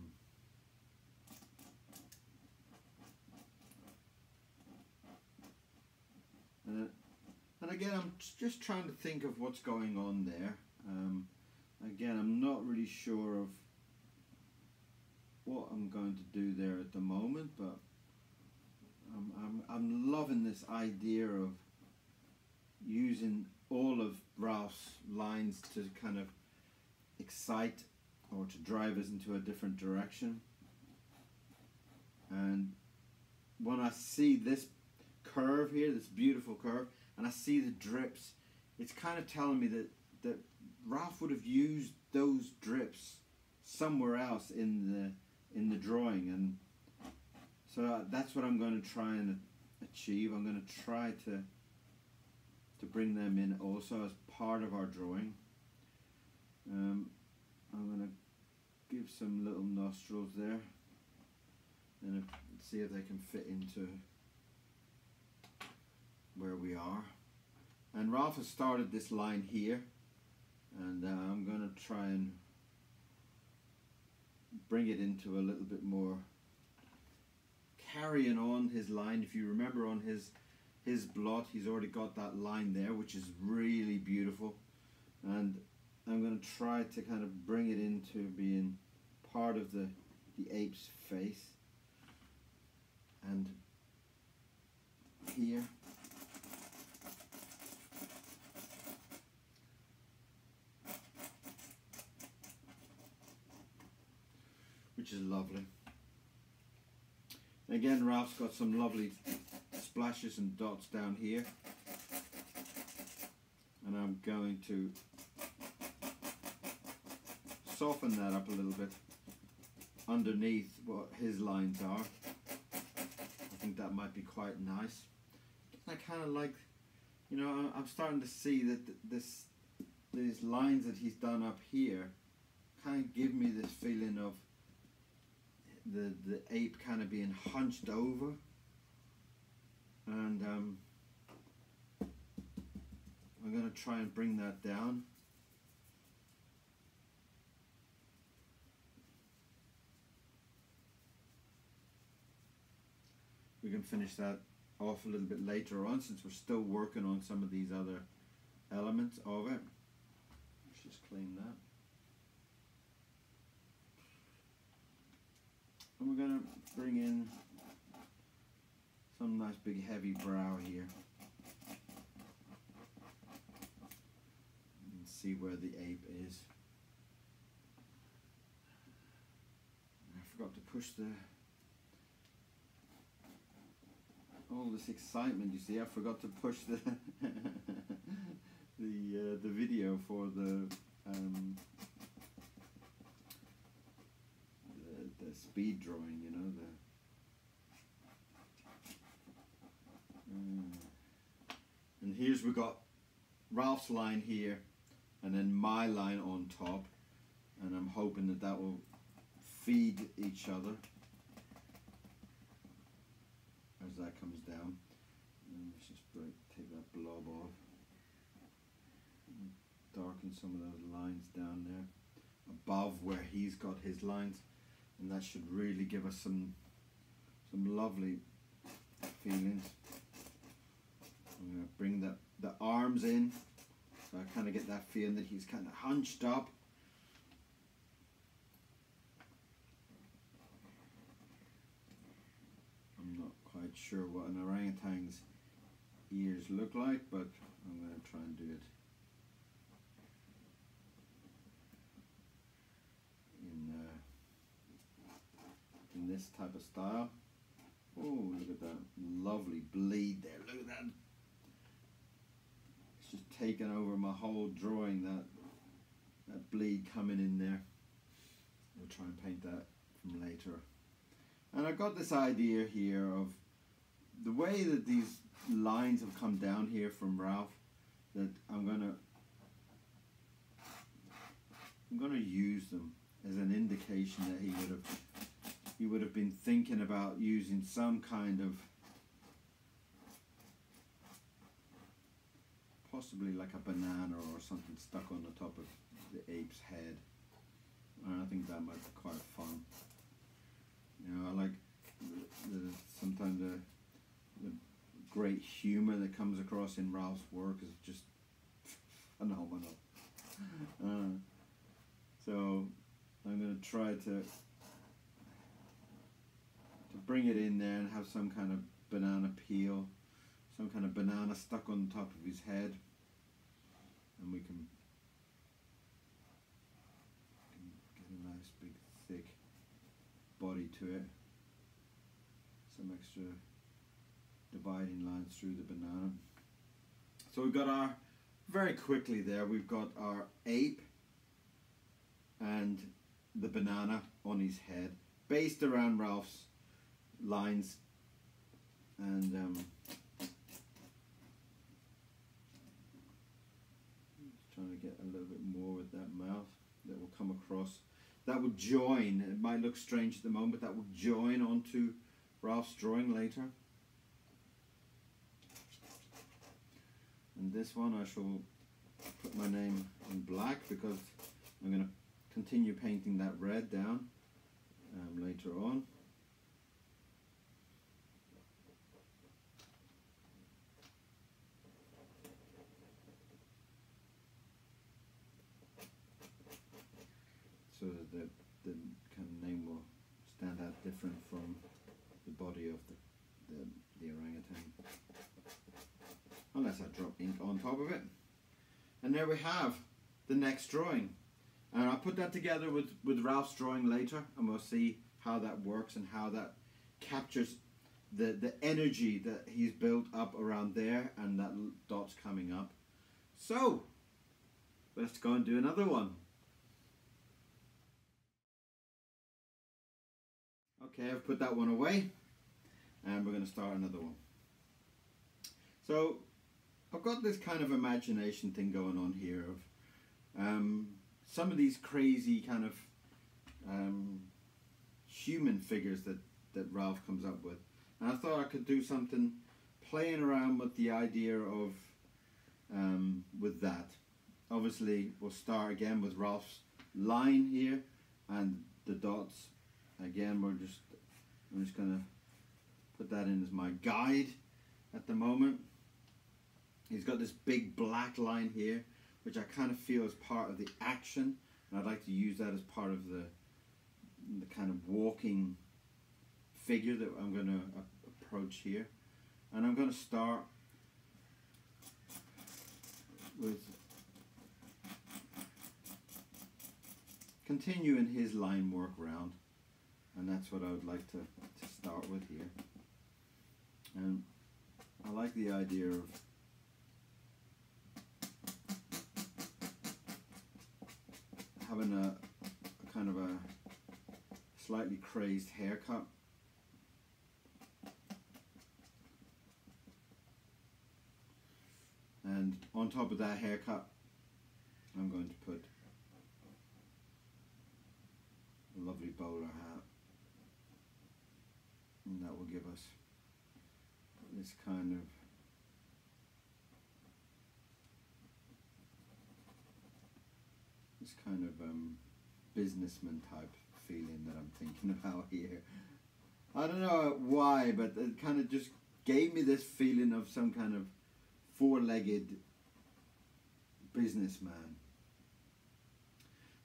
Speaker 1: and, and again I'm just trying to think of what's going on there um, again I'm not really sure of what I'm going to do there at the moment but I'm, I'm, I'm loving this idea of using all of Ralph's lines to kind of excite or to drive us into a different direction. And when I see this curve here, this beautiful curve, and I see the drips, it's kind of telling me that, that Ralph would have used those drips somewhere else in the in the drawing and so that's what I'm going to try and achieve. I'm going to try to to bring them in also as part of our drawing. Um, I'm going to give some little nostrils there and see if they can fit into where we are. And Ralph has started this line here and uh, I'm going to try and bring it into a little bit more carrying on his line. If you remember on his his blot, he's already got that line there, which is really beautiful. And I'm going to try to kind of bring it into being part of the, the ape's face. And here. Which is lovely. Again, Ralph's got some lovely splashes and dots down here. And I'm going to soften that up a little bit underneath what his lines are. I think that might be quite nice. I kind of like, you know, I'm starting to see that this, these lines that he's done up here kind of give me this feeling of the, the ape kind of being hunched over and um, I'm going to try and bring that down. We can finish that off a little bit later on since we're still working on some of these other elements of it. Let's just clean that. And we're going to bring in some nice big heavy brow here. And see where the ape is. I forgot to push the all this excitement you see I forgot to push the [LAUGHS] the uh, the video for the um, the, the speed drawing you know the Mm. And here's we got Ralph's line here and then my line on top and I'm hoping that that will feed each other as that comes down. And let's just break, take that blob off. Darken some of those lines down there above where he's got his lines and that should really give us some some lovely feelings. I'm to bring the, the arms in so I kind of get that feeling that he's kind of hunched up I'm not quite sure what an orangutan's ears look like, but I'm to try and do it in uh, this type of style. Oh, look at that lovely bleed there. Look at that. It's just taken over my whole drawing, that, that bleed coming in there. We'll try and paint that from later. And I got this idea here of the way that these lines have come down here from Ralph that I'm gonna I'm gonna use them as an indication that he would have he would have been thinking about using some kind of possibly like a banana or something stuck on the top of the ape's head. And I think that might be quite fun. You know, I like the, the, sometimes the, the great humor that comes across in Ralph's work is just [LAUGHS] phenomenal. Uh, so I'm going to try to bring it in there and have some kind of banana peel, some kind of banana stuck on top of his head, and we can can get a nice big thick body to it. Some extra dividing lines through the banana. So we've got our, very quickly there, we've got our ape and the banana on his head, based around Ralph's lines and um, trying to get a little bit more with that mouth that will come across that would join, it might look strange at the moment, but that would join onto Ralph's drawing later. And this one I shall put my name in black because I'm going to continue painting that red down um, later on. so that the, the kind of name will stand out different from the body of the, the, the orangutan. Unless I drop ink on top of it. And there we have the next drawing. And I'll put that together with, with Ralph's drawing later and we'll see how that works and how that captures the, the energy that he's built up around there and that dot's coming up. So, let's go and do another one. Okay, I've put that one away and we're going to start another one. So I've got this kind of imagination thing going on here of um, some of these crazy kind of um, human figures that, that Ralph comes up with. And I thought I could do something playing around with the idea of um, with that. Obviously we'll start again with Ralph's line here and the dots again we're just I'm just gonna put that in as my guide at the moment. He's got this big black line here which I kind of feel is part of the action and I'd like to use that as part of the the kind of walking figure that I'm going to approach here. And I'm going to start with continuing his line work round and that's what I would like to, to start with here. And I like the idea of having a, a kind of a slightly crazed haircut. And on top of that haircut, I'm going to put a lovely bowler hat. And that will give us this kind of this kind of um, businessman type feeling that I'm thinking [LAUGHS] about here. I don't know why, but it kind of just gave me this feeling of some kind of four-legged businessman.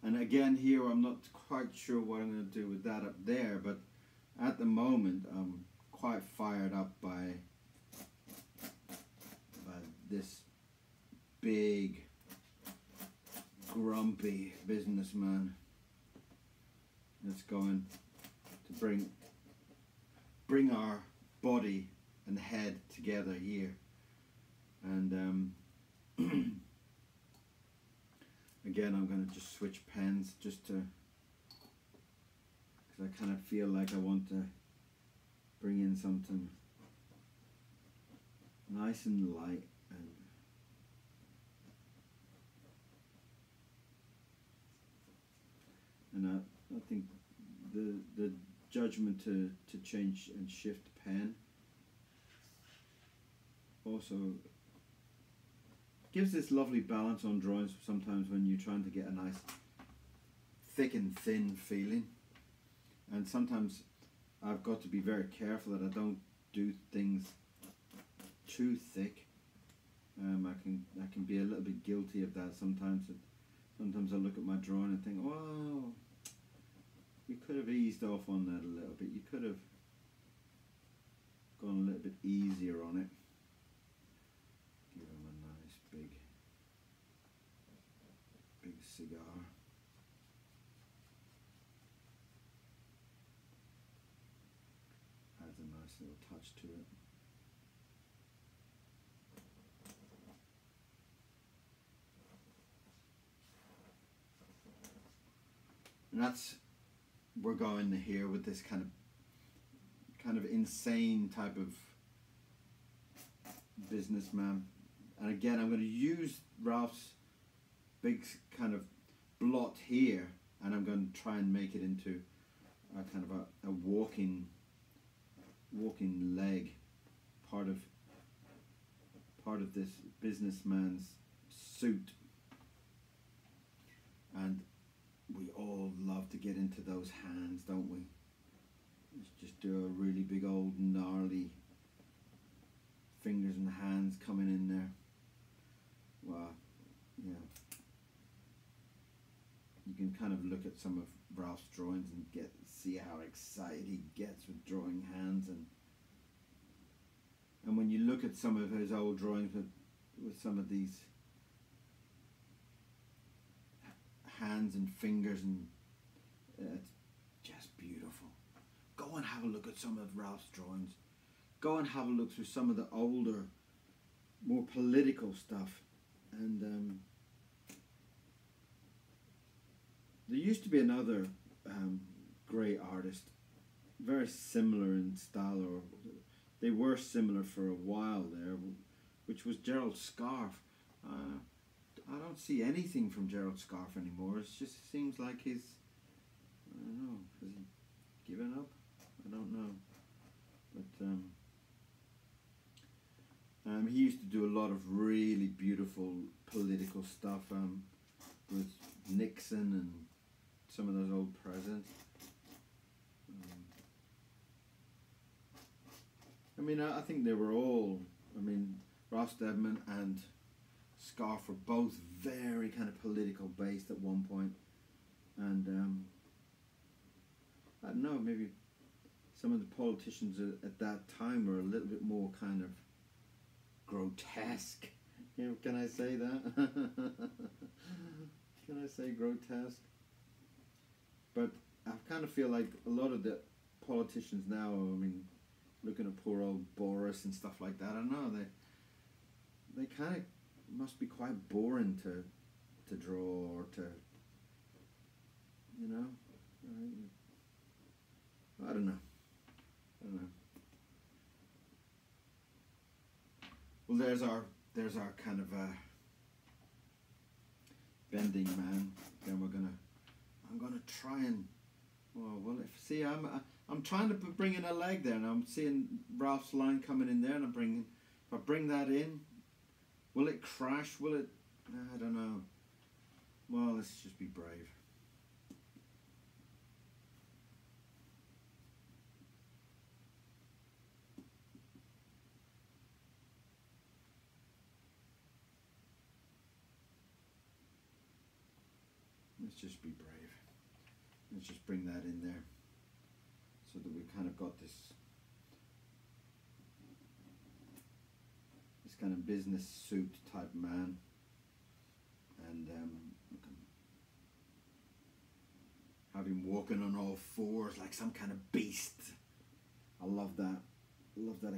Speaker 1: And again, here I'm not quite sure what I'm going to do with that up there, but at the moment I'm quite fired up by, by this big, grumpy businessman that's going to bring bring our body and head together here. And um, [CLEARS THROAT] again, I'm going to just switch pens just to, I kind of feel like I want to bring in something nice and light and and I, I think the the judgment to, to change and shift pen also gives this lovely balance on drawings sometimes when you're trying to get a nice thick and thin feeling and sometimes I've got to be very careful that I don't do things too thick um, I can I can be a little bit guilty of that sometimes sometimes I look at my drawing and think oh you could have eased off on that a little bit. You could have gone a little bit easier on it. Give him a nice big, big cigar. Adds a to it. And that's we're going here with this kind of kind of insane type of businessman. And again, I'm going to use Ralph's big kind of blot here, and I'm going to try and make it into a kind of a, a walking walking leg, part of part of this businessman's suit. And we all love to get into those hands, don't we? Let's just do a really big old gnarly fingers and hands coming in there. Wow, yeah. You can kind of look at some of Ralph's drawings and get see how excited he gets with drawing hands and and when you look at some of his old drawings with, with some of these hands and fingers and uh, it's just beautiful. Go and have a look at some of Ralph's drawings. Go and have a look through some of the older, more political stuff. And um, there used to be another um, great artist, very similar in style, or they were similar for a while there, which was Gerald Scarfe. Uh, I don't see anything from Gerald Scarfe anymore. It just seems like he's, I don't know, has he given up? I don't know. But um, um, he used to do a lot of really beautiful political stuff um, with Nixon and some of those old presents. Um, I mean, I, I think they were all, I mean, Ralph Steadman and Scarfe were both very kind of political based at one point. and um, I don't know, maybe some of the politicians at, at that time were a little bit more kind of grotesque. You [LAUGHS] know, can I say that? [LAUGHS] can I say grotesque? But I kind of feel like a lot of the politicians now, I mean, looking at poor old Boris and stuff like that, I don't know, they they kind of must be quite boring to to draw or to you know? I don't know. I don't know. Well there's our there's our kind of uh, bending man. Then we're gonna, I'm gonna try and, well, well, if see, I'm uh, I'm trying to bring in a leg there, and I'm seeing Ralph's line coming in there, and I'm bringing, if I bring that in, will it crash? Will it? I don't know. Well, let's just be brave. Let's just be. Let's just bring that in there so that we've kind of got this this kind of business suit type man and um, have him walking on all fours like some kind of beast. I love that. I love that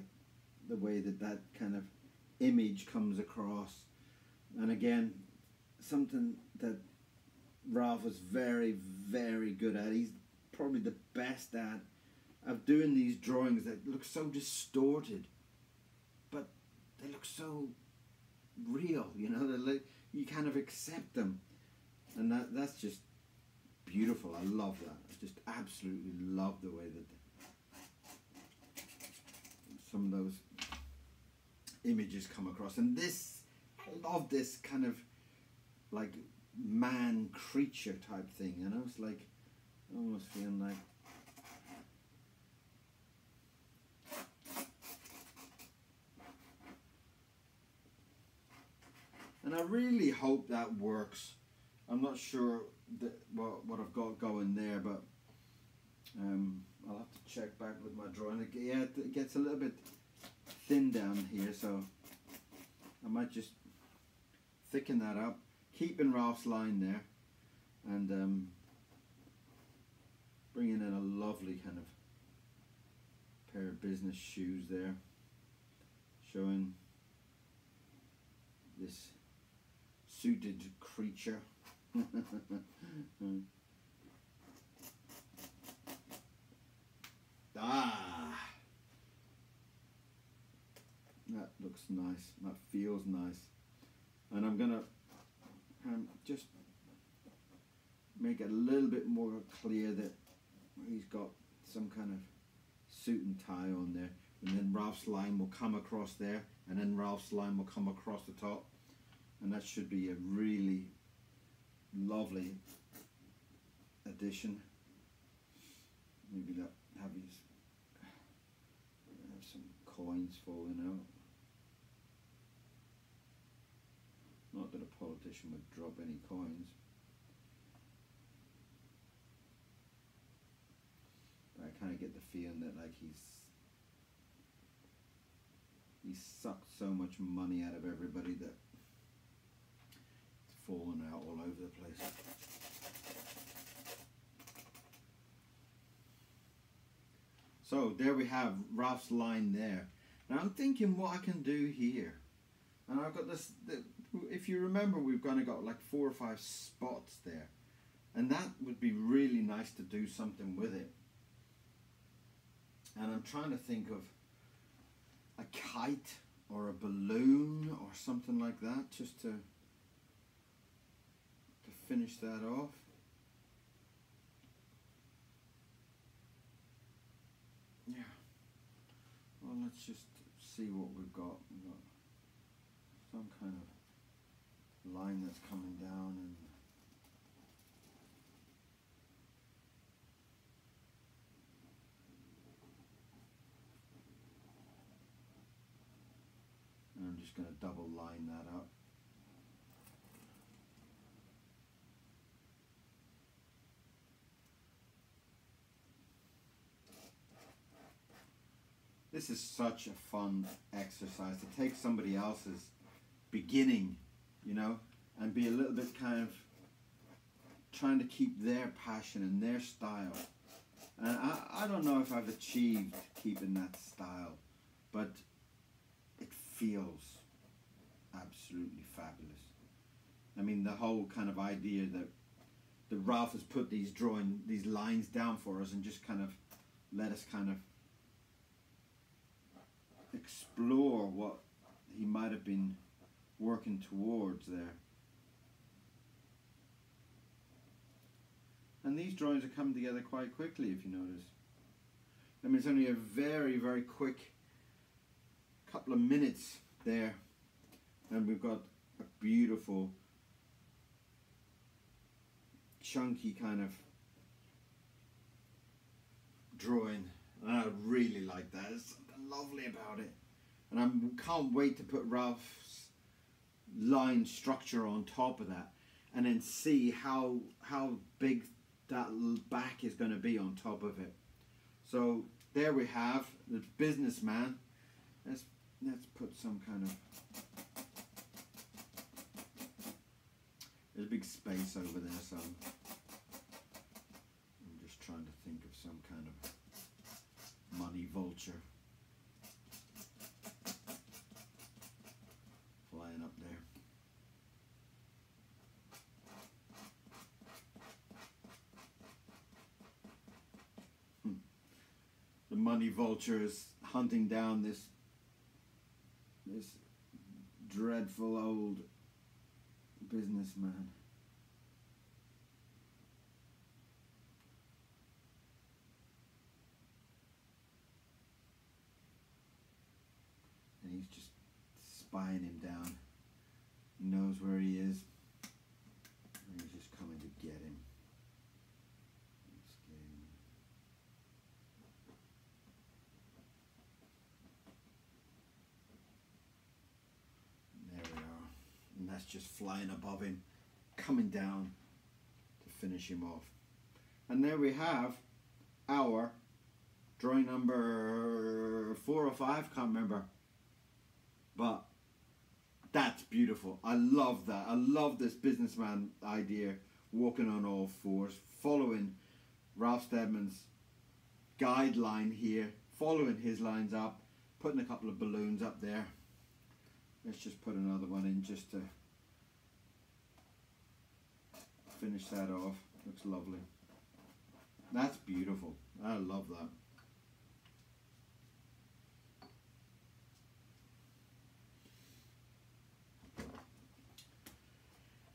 Speaker 1: the way that that kind of image comes across. And again, something that Ralph was very, very good at. He's probably the best at of doing these drawings that look so distorted, but they look so real. You know, they look, you kind of accept them, and that that's just beautiful. I love that. I just absolutely love the way that some of those images come across, and this I love this kind of like man creature type thing, and I was like almost feeling like and I really hope that works. I'm not sure that what what I've got going there, but um, I'll have to check back with my drawing. Yeah, it gets a little bit thin down here, so I might just thicken that up, keeping Ralph's line there, and um, bringing in a lovely kind of pair of business shoes there, showing this suited creature. [LAUGHS] ah, that looks nice. That feels nice, and I'm gonna um, just make it a little bit more clear that he's got some kind of suit and tie on there, and then Ralph's line will come across there, and then Ralph's line will come across the top, and that should be a really lovely addition. Maybe that have his have some coins falling out. Not that a politician would drop any coins. But I kind of get the feeling that like he's he's sucked so much money out of everybody that it's fallen out all over the place. So there we have Ralph's line there. Now I'm thinking what I can do here. And I've got this, if you remember, we've kind of got like four or five spots there. And that would be really nice to do something with it. And I'm trying to think of a kite or a balloon or something like that just to, to finish that off. Yeah. Well, let's just see what we've got. We've got some kind of line that's coming down and I'm just going to double line that up. This is such a fun exercise to take somebody else's beginning, you know, and be a little bit kind of trying to keep their passion and their style. And I, I don't know if I've achieved keeping that style, but it feels absolutely fabulous. I mean, the whole kind of idea that that Ralph has put these drawing these lines down for us and just kind of let us kind of explore what he might have been working towards there. And these drawings are coming together quite quickly if you notice. I mean it's only a very very quick couple of minutes there and we've got a beautiful chunky kind of drawing and I really like that. There's something lovely about it. And I can't wait to put Ralph's line structure on top of that and then see how how big that back is going to be on top of it. So there we have the businessman. Let's let's put some kind of there's a big space over there so I'm just trying to think of some kind of money vulture flying up there. Hmm. The money vulture is hunting down this this dreadful old businessman. And he's just spying him down. Knows where he is. And he's just coming to get him. Let's get him. There we are. And that's just flying above him, coming down to finish him off. And there we have our drawing number four or five, can't remember. But that's beautiful. I love that. I love this businessman idea, walking on all fours, following Ralph Steadman's guideline here, following his lines up, putting a couple of balloons up there. Let's just put another one in just to finish that off. Looks lovely. That's beautiful. I love that.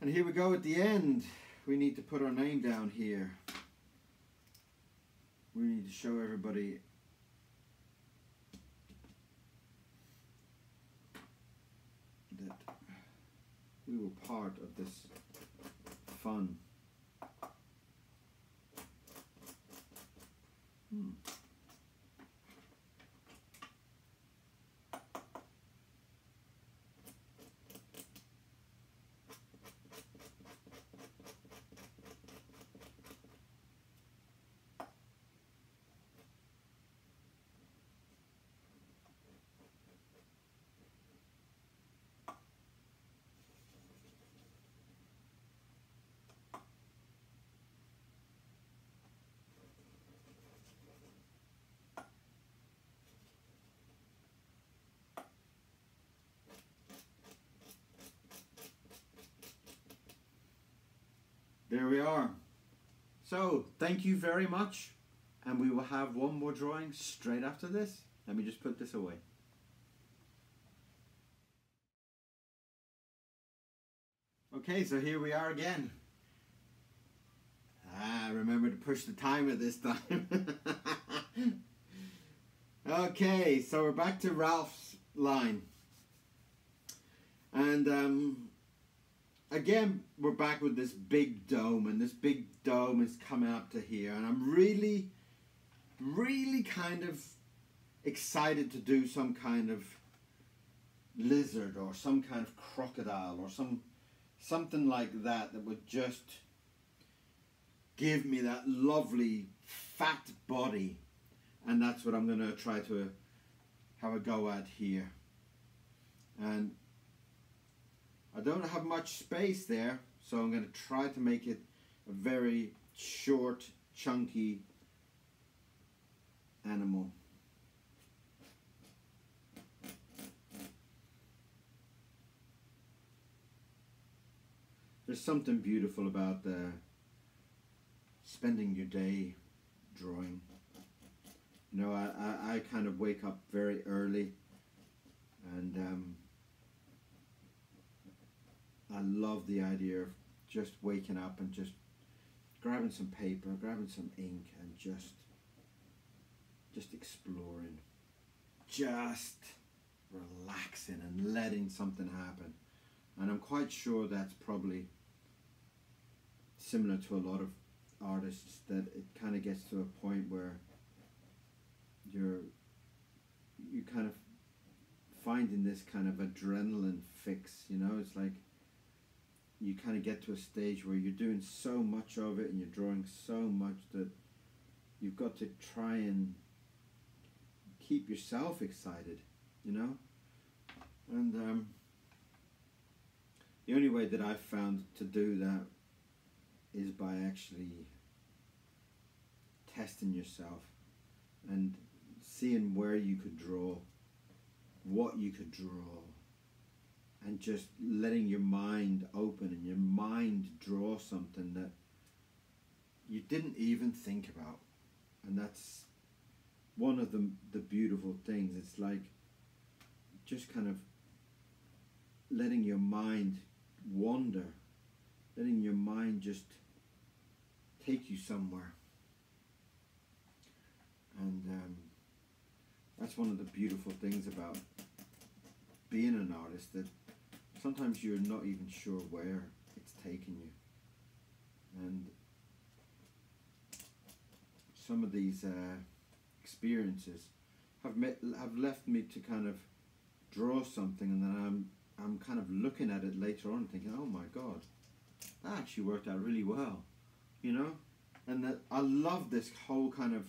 Speaker 1: And here we go at the end. We need to put our name down here. We need to show everybody that we were part of this fun. There we are. So, thank you very much. And we will have one more drawing straight after this. Let me just put this away. Okay, so here we are again. Ah, remember to push the timer this time. [LAUGHS] okay, so we're back to Ralph's line. And um, again, we're back with this big dome, and this big dome is coming up to here, and I'm really, really kind of excited to do some kind of lizard or some kind of crocodile or some something like that that would just give me that lovely fat body. And that's what I'm going to try to have a go at here. And I don't have much space there, so I'm going to try to make it a very short, chunky animal. There's something beautiful about the spending your day drawing. You know, I, I, I kind of wake up very early and um, I love the idea of just waking up and just grabbing some paper, grabbing some ink, and just just exploring, just relaxing and letting something happen. And I'm quite sure that's probably similar to a lot of artists that it kind of gets to a point where you're you kind of finding this kind of adrenaline fix you know it's like you kind of get to a stage where you're doing so much of it and you're drawing so much that you've got to try and keep yourself excited you know? And um, the only way that I've found to do that is by actually testing yourself and seeing where you could draw, what you could draw, and just letting your mind open and your mind draw something that you didn't even think about. And that's one of the, the beautiful things. It's like just kind of letting your mind wander, letting your mind just take you somewhere. And um, that's one of the beautiful things about being an artist that sometimes you're not even sure where it's taking you. And some of these uh, experiences have met, have left me to kind of draw something, and then I'm I'm kind of looking at it later on, thinking, oh my god, that actually worked out really well, you know, and that I love this whole kind of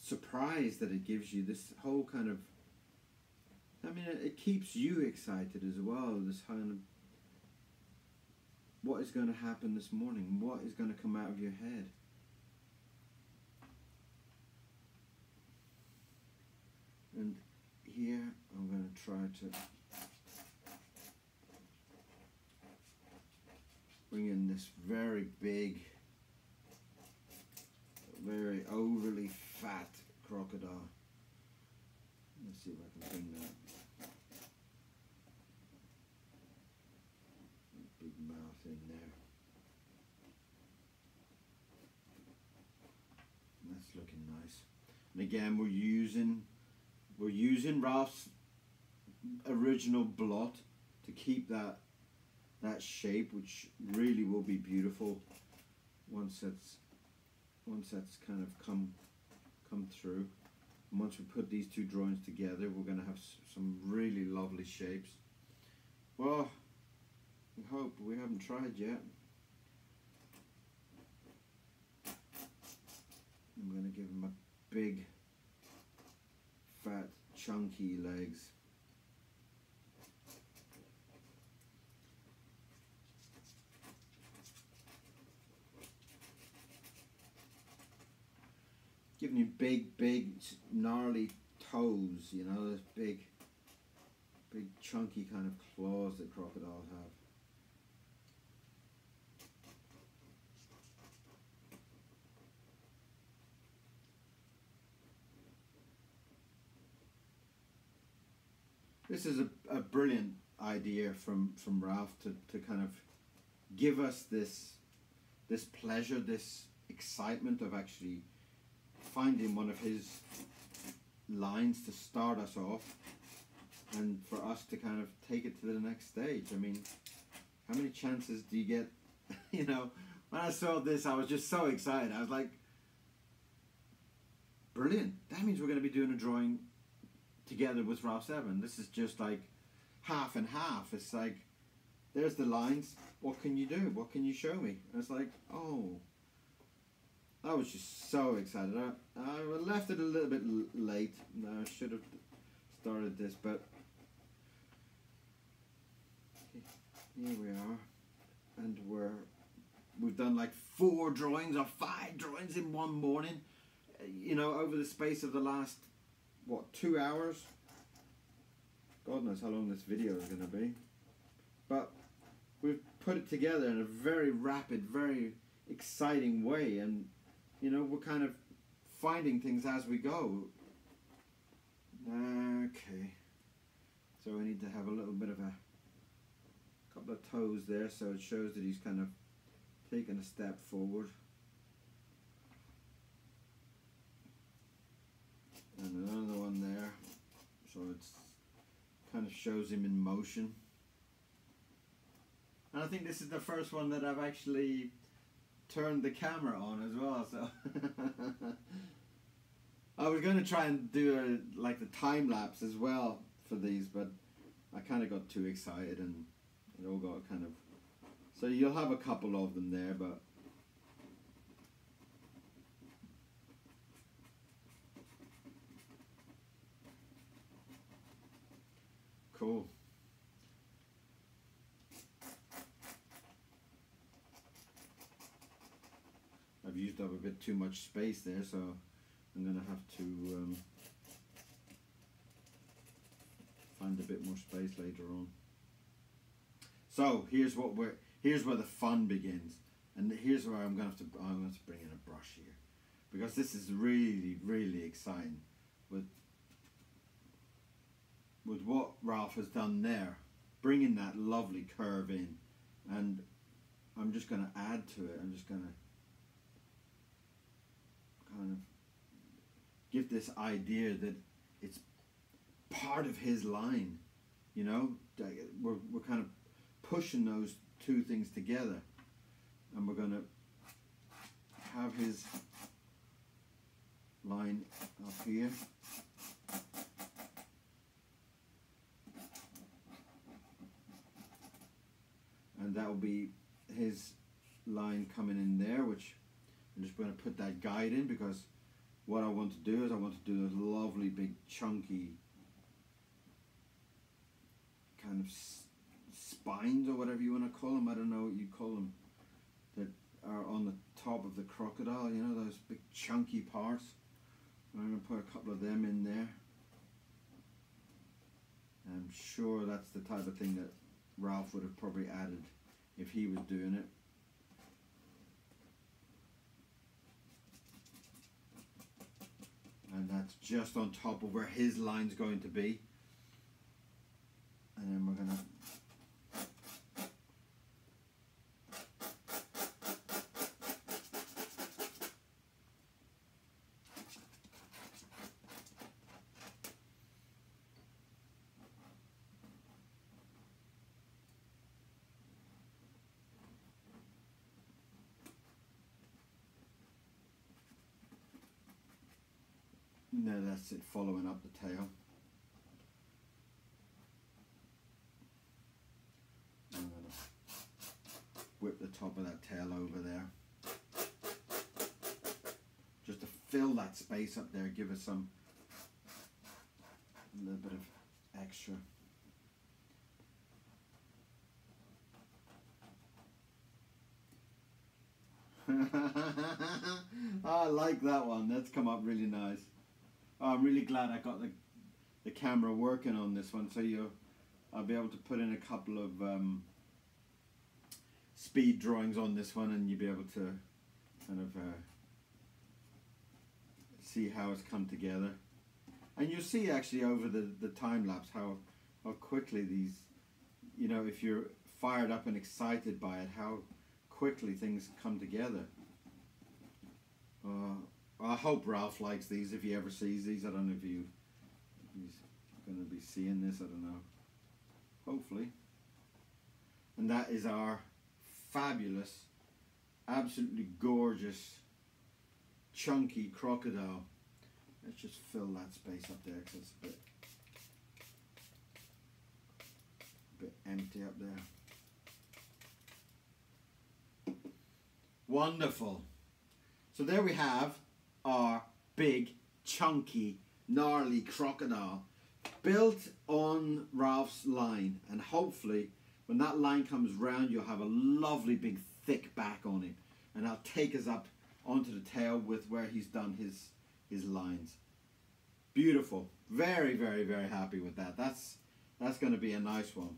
Speaker 1: surprise that it gives you. This whole kind of I mean, it, it keeps you excited as well. This kind of what is going to happen this morning? What is going to come out of your head? And here I'm going to try to bring in this very big, very overly fat crocodile. Let's see if I can bring that. Big mouth in there. That's looking nice. And again, we're using we're using Ralph's original blot to keep that that shape, which really will be beautiful once that's once that's kind of come come through. And once we put these two drawings together, we're going to have some really lovely shapes. Well, we hope. We haven't tried yet. I'm going to give him a big, fat, chunky legs. giving you big, big, gnarly toes, you know, those big, big, chunky kind of claws that crocodiles have. This is a, a brilliant idea from, from Ralph to, to kind of give us this this pleasure, this excitement of actually finding one of his lines to start us off and for us to kind of take it to the next stage. I mean, how many chances do you get? [LAUGHS] you know, when I saw this, I was just so excited. I was like, brilliant. That means we're going to be doing a drawing together with Ralph Steadman. This is just like half and half. It's like, there's the lines. What can you do? What can you show me? And it's like, oh, I was just so excited. I, I left it a little bit late. I should have started this, but here we are, and we're we've done like four drawings or five drawings in one morning. You know, over the space of the last what two hours. God knows how long this video is going to be, but we've put it together in a very rapid, very exciting way, and you know, we're kind of finding things as we go. Okay. So we need to have a little bit of a, couple of toes there, so it shows that he's kind of taken a step forward. And another one there, so it's kind of shows him in motion. And I think this is the first one that I've actually turned the camera on as well. So [LAUGHS] I was going to try and do a, like the time lapse as well for these, but I kind of got too excited and it all got kind of. So you'll have a couple of them there, but. Cool. I've used up a bit too much space there, so I'm gonna have to um, find a bit more space later on. So here's what we're here's where the fun begins, and here's where I'm gonna have to I'm have to bring in a brush here, because this is really really exciting with with what Ralph has done there, bringing that lovely curve in, and I'm just gonna add to it. I'm just gonna kind of give this idea that it's part of his line, you know. We're we're kind of pushing those two things together, and we're gonna have his line up here. And that will be his line coming in there, which I'm just going to put that guide in because what I want to do is I want to do a lovely big chunky kind of spines or whatever you want to call them. I don't know what you call them that are on the top of the crocodile. You know those big chunky parts. I'm going to put a couple of them in there. I'm sure that's the type of thing that Ralph would have probably added if he was doing it. and that's just on top of where his line's going to be and then we're gonna No, that's it, following up the tail. I'm going to whip the top of that tail over there. Just to fill that space up there, give it some, a little bit of extra. [LAUGHS] I like that one. That's come up really nice. Oh, I'm really glad I got the, the camera working on this one so you I'll be able to put in a couple of um, speed drawings on this one and you'll be able to kind of uh, see how it's come together. And you'll see actually over the, the time lapse how, how quickly these you know if you're fired up and excited by it how quickly things come together. Uh, I hope Ralph likes these if he ever sees these. I don't know if you he's going to be seeing this. I don't know. Hopefully. And that is our fabulous, absolutely gorgeous, chunky crocodile. Let's just fill that space up there because it's a bit, a bit empty up there. Wonderful. So there we have our big, chunky, gnarly crocodile built on Ralph's line. And hopefully, when that line comes round, you'll have a lovely big thick back on him. And I'll take us up onto the tail with where he's done his, his lines. Beautiful. Very, very, very happy with that. That's, that's going to be a nice one.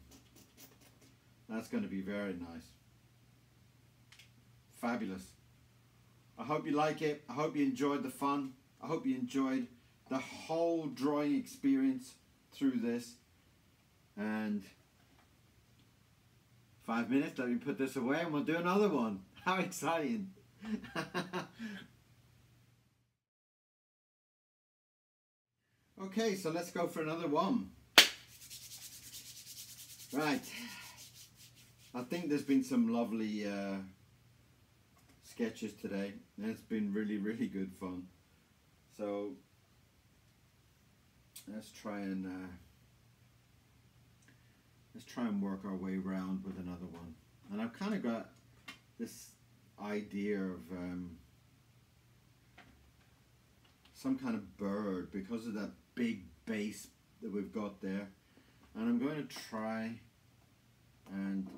Speaker 1: That's going to be very nice. Fabulous. I hope you like it. I hope you enjoyed the fun. I hope you enjoyed the whole drawing experience through this. And Five minutes, let me put this away and we'll do another one. [LAUGHS] How exciting! [LAUGHS] okay, so let's go for another one. Right. I think there's been some lovely uh, sketches today. It's been really, really good fun. So let's try and uh, let's try and work our way around with another one. And I've kind of got this idea of um, some kind of bird because of that big base that we've got there. And I'm going to try and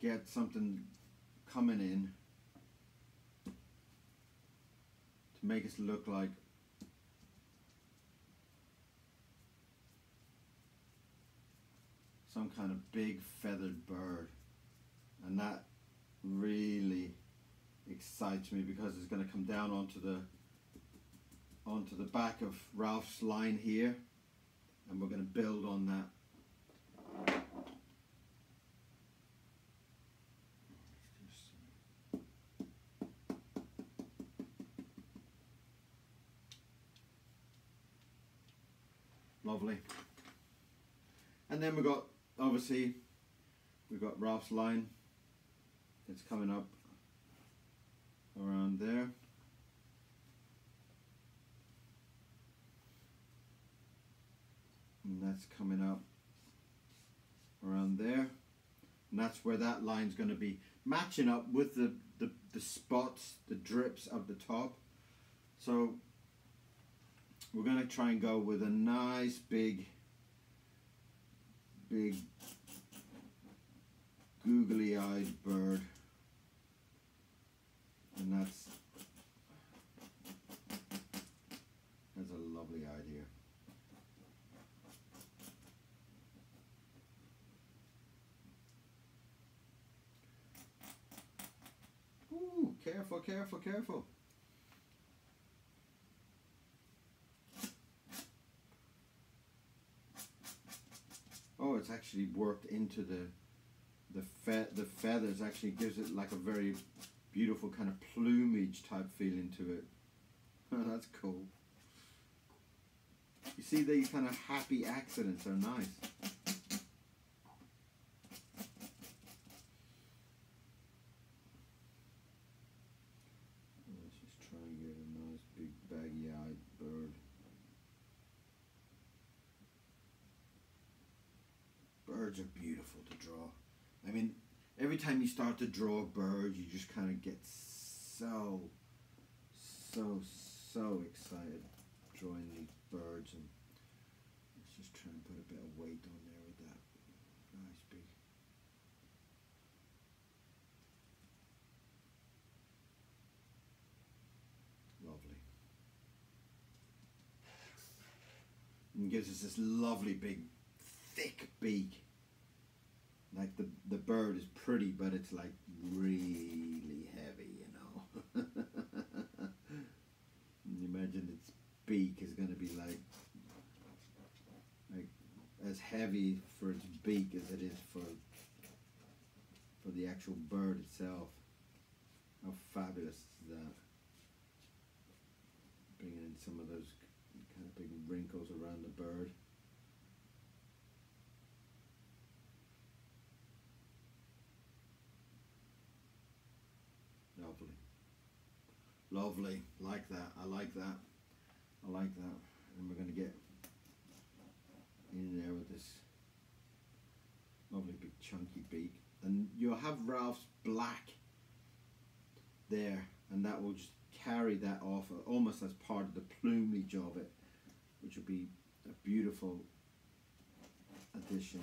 Speaker 1: get something coming in to make us look like some kind of big feathered bird. And that really excites me because it's going to come down onto the onto the back of Ralph's line here. And we're going to build on that lovely and then we've got obviously we've got Ralph's line it's coming up around there. And that's coming up around there. And that's where that line's going to be matching up with the, the, the spots the drips of the top. So we're going to try and go with a nice big big googly eyed bird and that's that's a lovely idea Ooh, careful, careful, careful. Oh, it's actually worked into the the fe the feathers. Actually, gives it like a very beautiful kind of plumage type feeling to it. [LAUGHS] Oh, that's cool. You see, these kind of happy accidents are nice. Let's just try and get a nice big baggy-eyed bird. Birds are beautiful to draw. I mean, every time you start to draw a bird, you just kind of get so, so, so excited drawing these birds. And let's just try and put a bit of weight on there with that nice big. Lovely. And gives us this lovely big thick beak. Like the the bird is pretty, but it's like really heavy, you know. [LAUGHS] Imagine its beak is going to be like like as heavy for its beak as it is for for the actual bird itself. How fabulous is that? Bringing in some of those kind of big wrinkles around the bird. Lovely. Lovely. Like that. I like that. I like that. And we're going to get in there with this lovely big chunky beak. And you'll have Ralph's black there and that will just carry that off uh, almost as part of the plumage of it which will be a beautiful addition.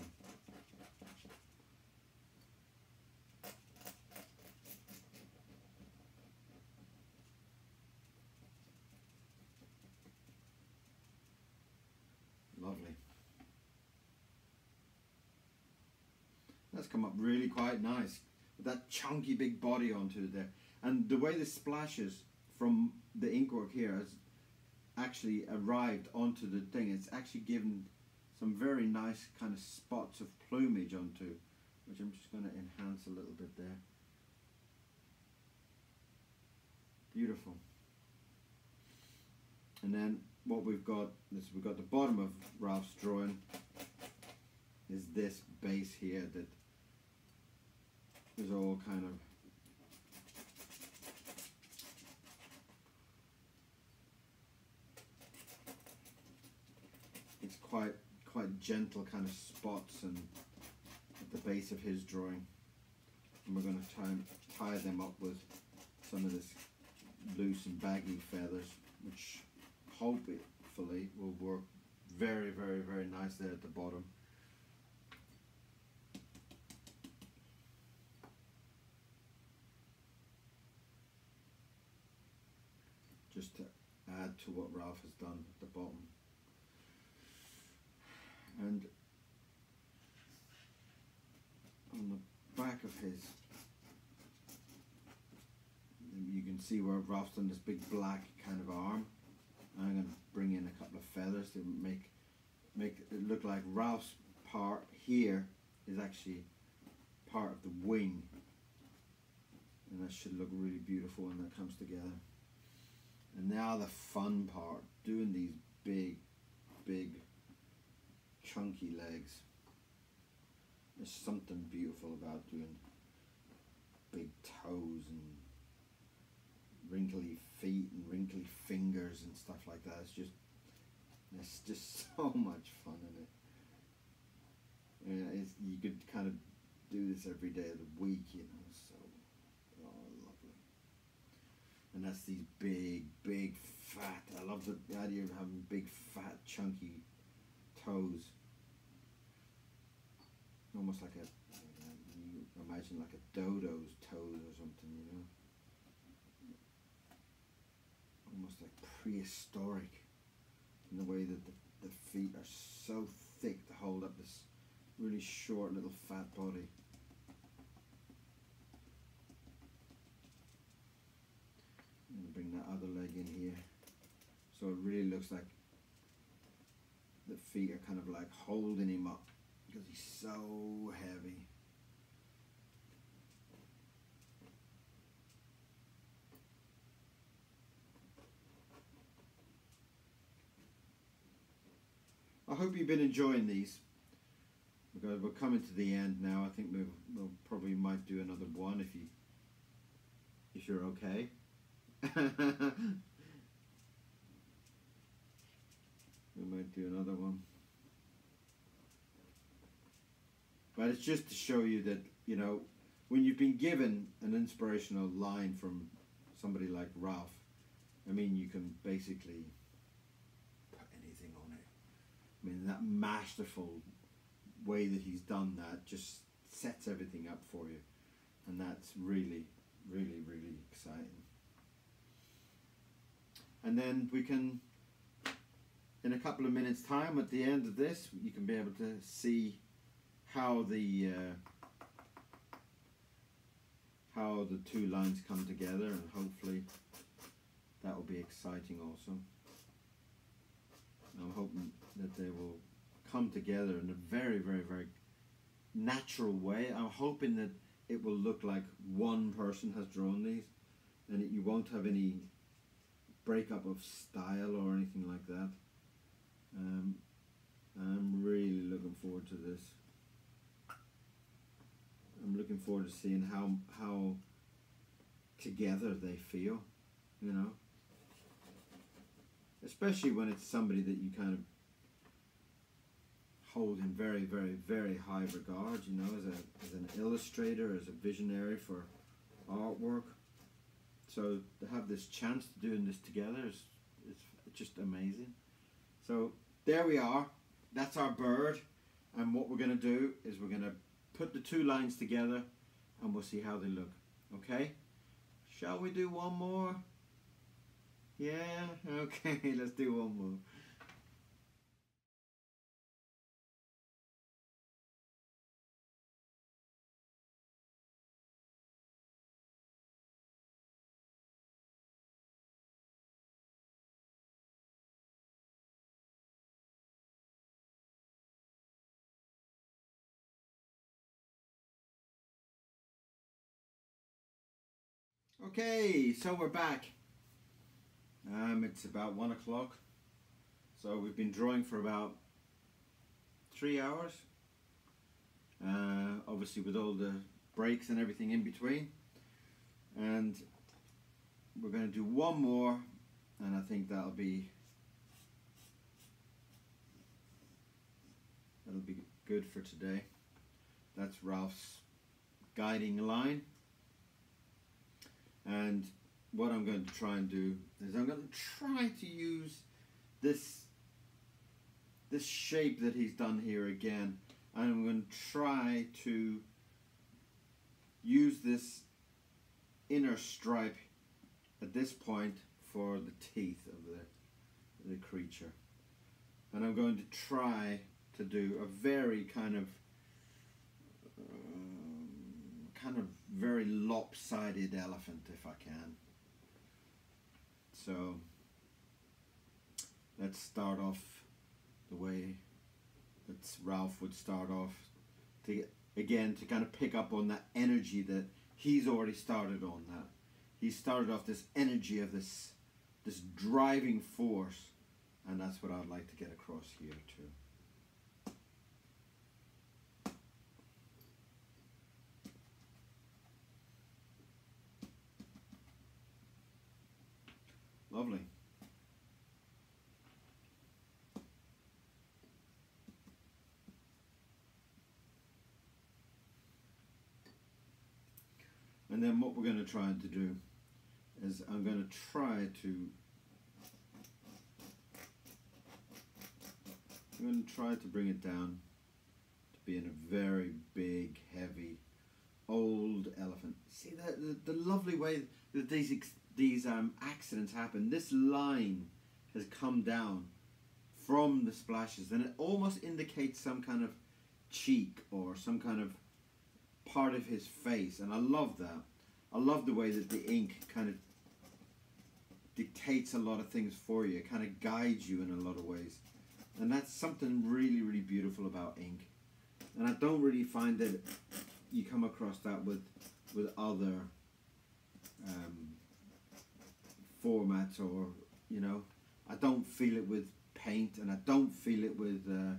Speaker 1: Lovely. That's come up really quite nice with that chunky big body onto there. And the way this splashes from the inkwork here has actually arrived onto the thing. It's actually given some very nice kind of spots of plumage onto, which I'm just going to enhance a little bit there. Beautiful. And then what we've got is we've got the bottom of Ralph's drawing is this base here that is all kind of it's quite quite gentle kind of spots and at the base of his drawing. And we're going to tie them up with some of this loose and baggy feathers which hopefully will work very very very nice there at the bottom just to add to what Ralph has done at the bottom. And on the back of his you can see where Ralph's done this big black kind of arm. I'm going to bring in a couple of feathers to make make it look like Ralph's part here is actually part of the wing. And that should look really beautiful when that comes together and now the fun part doing these big big chunky legs there's something beautiful about doing big toes and wrinkly feet and wrinkly fingers and stuff like that. It's just, it's just [LAUGHS] so much fun in it. It's, you could kind of do this every day of the week, you know. So, oh, lovely. And that's these big, big, fat. I love the, idea of having big, fat, chunky toes. Almost like a, you imagine like a dodo's toes or something, you know. almost like prehistoric in the way that the, the feet are so thick to hold up this really short little fat body. I'm going to bring that other leg in here so it really looks like the feet are kind of like holding him up because he's so heavy. I hope you've been enjoying these because we're coming to the end now. I think we'll, we'll probably might do another one if you if you're okay. [LAUGHS] we might do another one. But it's just to show you that, you know, when you've been given an inspirational line from somebody like Ralph, I mean, you can basically put anything on it. I mean, that masterful way that he's done that just sets everything up for you. And that's really, really, really exciting. And then we can, in a couple of minutes time at the end of this, you can be able to see how the uh, how the two lines come together and hopefully that will be exciting also. I'm hoping that they will come together in a very, very, very natural way. I'm hoping that it will look like one person has drawn these and you won't have any breakup of style or anything like that. Um, I'm really looking forward to this. I'm looking forward to seeing how how together they feel, you know especially when it's somebody that you kind of hold in very, very, very high regard, you know, as, a, as an illustrator, as a visionary for artwork. So to have this chance to doing this together is, is just amazing. So there we are. That's our bird. And what we're going to do is we're going to put the two lines together and we'll see how they look. Okay? Shall we do one more? Yeah, [LAUGHS] okay, let's do one more. Okay, so we're back. Um, it's about one o'clock. So we've been drawing for about three hours. Uh, obviously with all the breaks and everything in between. And we're going to do one more and I think that'll be that'll be good for today. That's Ralph's guiding line. And what I'm going to try and do is I'm going to try to use this this shape that he's done here again. And I'm going to try to use this inner stripe at this point for the teeth of the, the creature. And I'm going to try to do a very kind of um, kind of very lopsided elephant if I can. So let's start off the way that Ralph would start off to again to kind of pick up on that energy that he's already started on that he started off this energy of this this driving force and that's what I'd like to get across here too. Lovely. And then what we're going to try to do is I'm going to try to I'm going to try to bring it down to being a very big, heavy, old elephant. See the, the, the lovely way that these these um, accidents happen. This line has come down from the splashes and it almost indicates some kind of cheek or some kind of part of his face and I love that. I love the way that the ink kind of dictates a lot of things for you. It kind of guides you in a lot of ways. And that's something really, really beautiful about ink. And I don't really find that you come across that with with other um, formats or, you know, I don't feel it with paint and I don't feel it with, uh,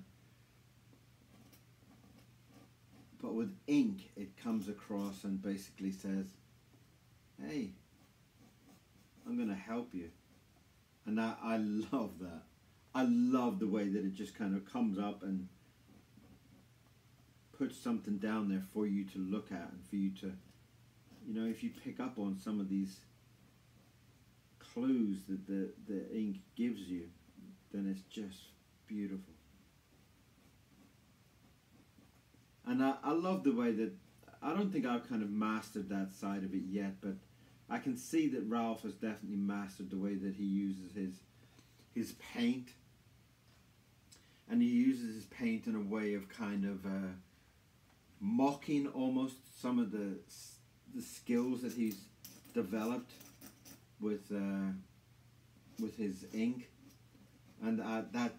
Speaker 1: but with ink it comes across and basically says, hey, I'm going to help you. And I, I love that. I love the way that it just kind of comes up and puts something down there for you to look at and for you to, you know, if you pick up on some of these clues that the, the ink gives you, then it's just beautiful. And I, I love the way that, I don't think I've kind of mastered that side of it yet, but I can see that Ralph has definitely mastered the way that he uses his his paint. And he uses his paint in a way of kind of uh, mocking almost some of the the skills that he's developed with uh, with his ink, and uh, that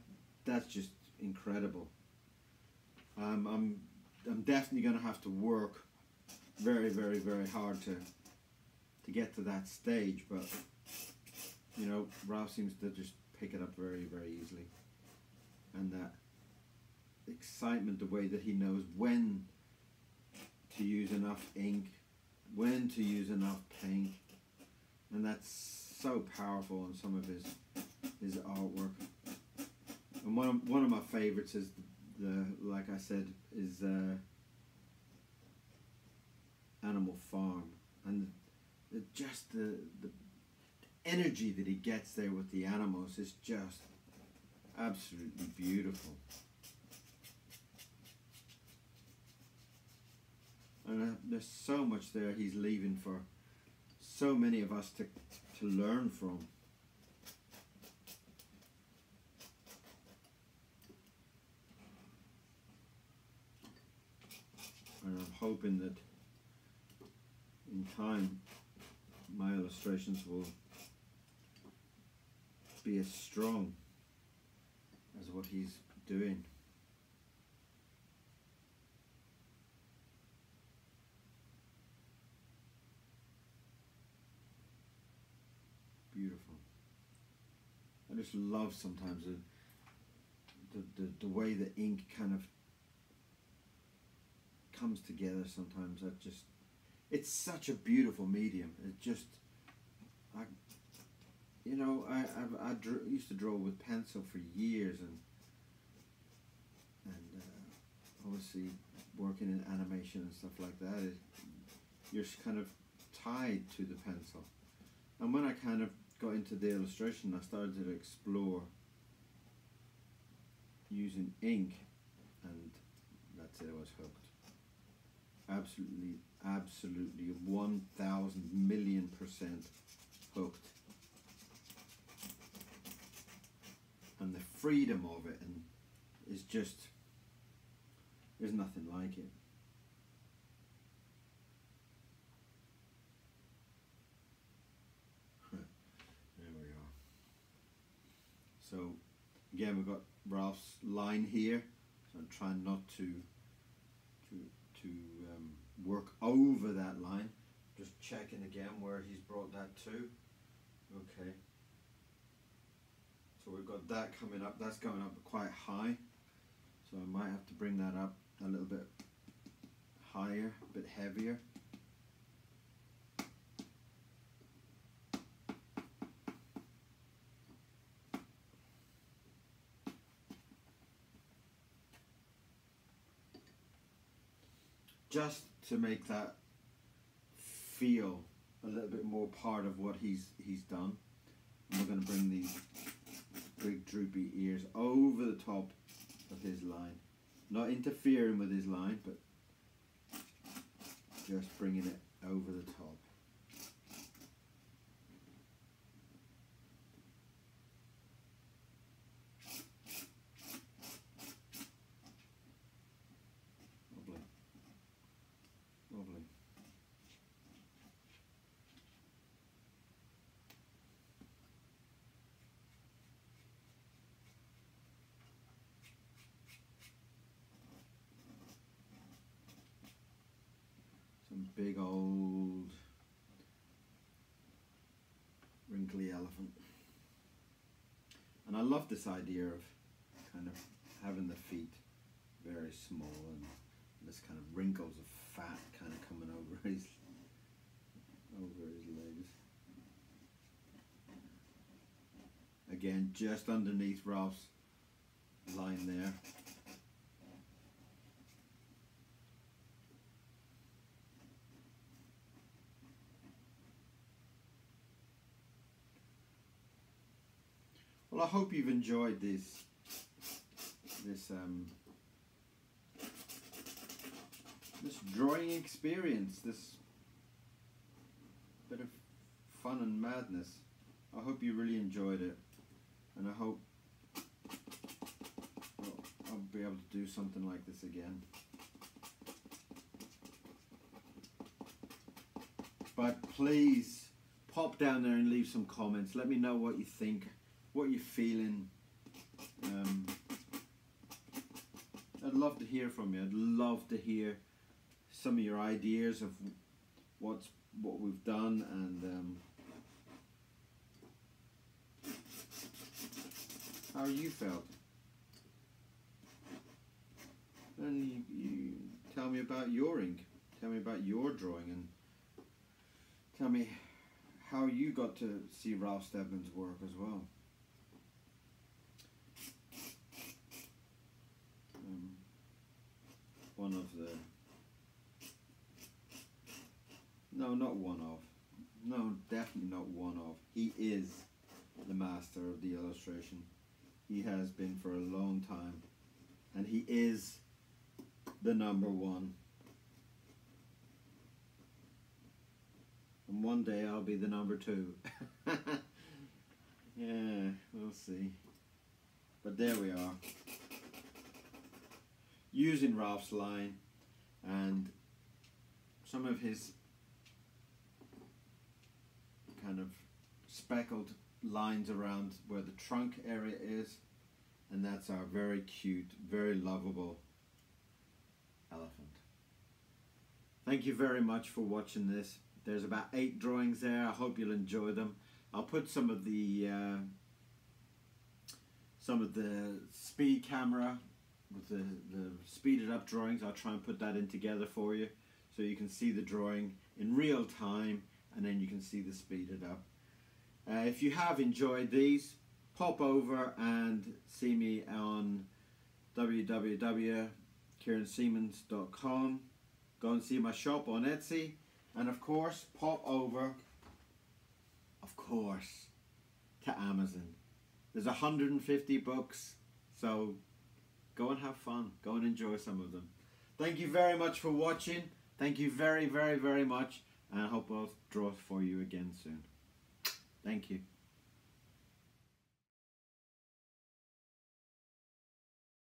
Speaker 1: that's just incredible. Um, I'm I'm definitely going to have to work very very very hard to to get to that stage, but you know Ralph seems to just pick it up very very easily, and that excitement, the way that he knows when to use enough ink, when to use enough paint, and that's so powerful in some of his his artwork. And one of, one of my favorites is the, the like I said is uh, Animal Farm and the, just the, the energy that he gets there with the animals is just absolutely beautiful. And uh, there's so much there he's leaving for so many of us to, to learn from. And I'm hoping that in time my illustrations will be as strong as what he's doing. Just love sometimes the, the, the, the way the ink kind of comes together sometimes. I just, it's such a beautiful medium. It just, I, you know, I, I've, I drew, used to draw with pencil for years and, and uh, obviously working in animation and stuff like that, it, you're kind of tied to the pencil. And when I kind of got into the illustration, I started to explore using ink, and that's it, I was hooked. Absolutely, absolutely, 1000 million percent hooked. And the freedom of it and is just, there's nothing like it. So again, we've got Ralph's line here. So I'm trying not to to to um, work over that line. Just checking again where he's brought that to. Okay. So we've got that coming up. That's going up quite high. So I might have to bring that up a little bit higher, a bit heavier. Just to make that feel a little bit more part of what he's he's done. And we're going to bring these big droopy ears over the top of his line. Not interfering with his line, but just bringing it over the top. big old wrinkly elephant. And I love this idea of kind of having the feet very small and this kind of wrinkles of fat kind of coming over [LAUGHS] his over his legs. Again, just underneath Ralph's line there. Well, I hope you've enjoyed this this um, this drawing experience, this bit of fun and madness. I hope you really enjoyed it, and I hope I'll be able to do something like this again. But please pop down there and leave some comments. Let me know what you think what you're feeling. Um, I'd love to hear from you. I'd love to hear some of your ideas of what's what we've done and um, how you felt. And you, you tell me about your ink. Tell me about your drawing and tell me how you got to see Ralph Steadman's work as well. One of the no not one of no definitely not one of. He is the master of the illustration. He has been for a long time and he is the number one. And one day I'll be the number two. [LAUGHS] Yeah we'll see. But there we are using Ralph's line and some of his kind of speckled lines around where the trunk area is and that's our very cute, very lovable elephant. Thank you very much for watching this. There's about eight drawings there. I hope you'll enjoy them. I'll put some of the uh, some of the speed camera with the, the speeded up drawings. I'll try and put that in together for you so you can see the drawing in real time and then you can see the speeded up. Uh, if you have enjoyed these, pop over and see me on www.kieronseamons.com. Go and see my shop on Etsy. And of course, pop over, of course, to Amazon. There's 150 books, so go and have fun. Go and enjoy some of them. Thank you very much for watching. Thank you very, very, very much. And I hope I'll draw for you again soon. Thank you.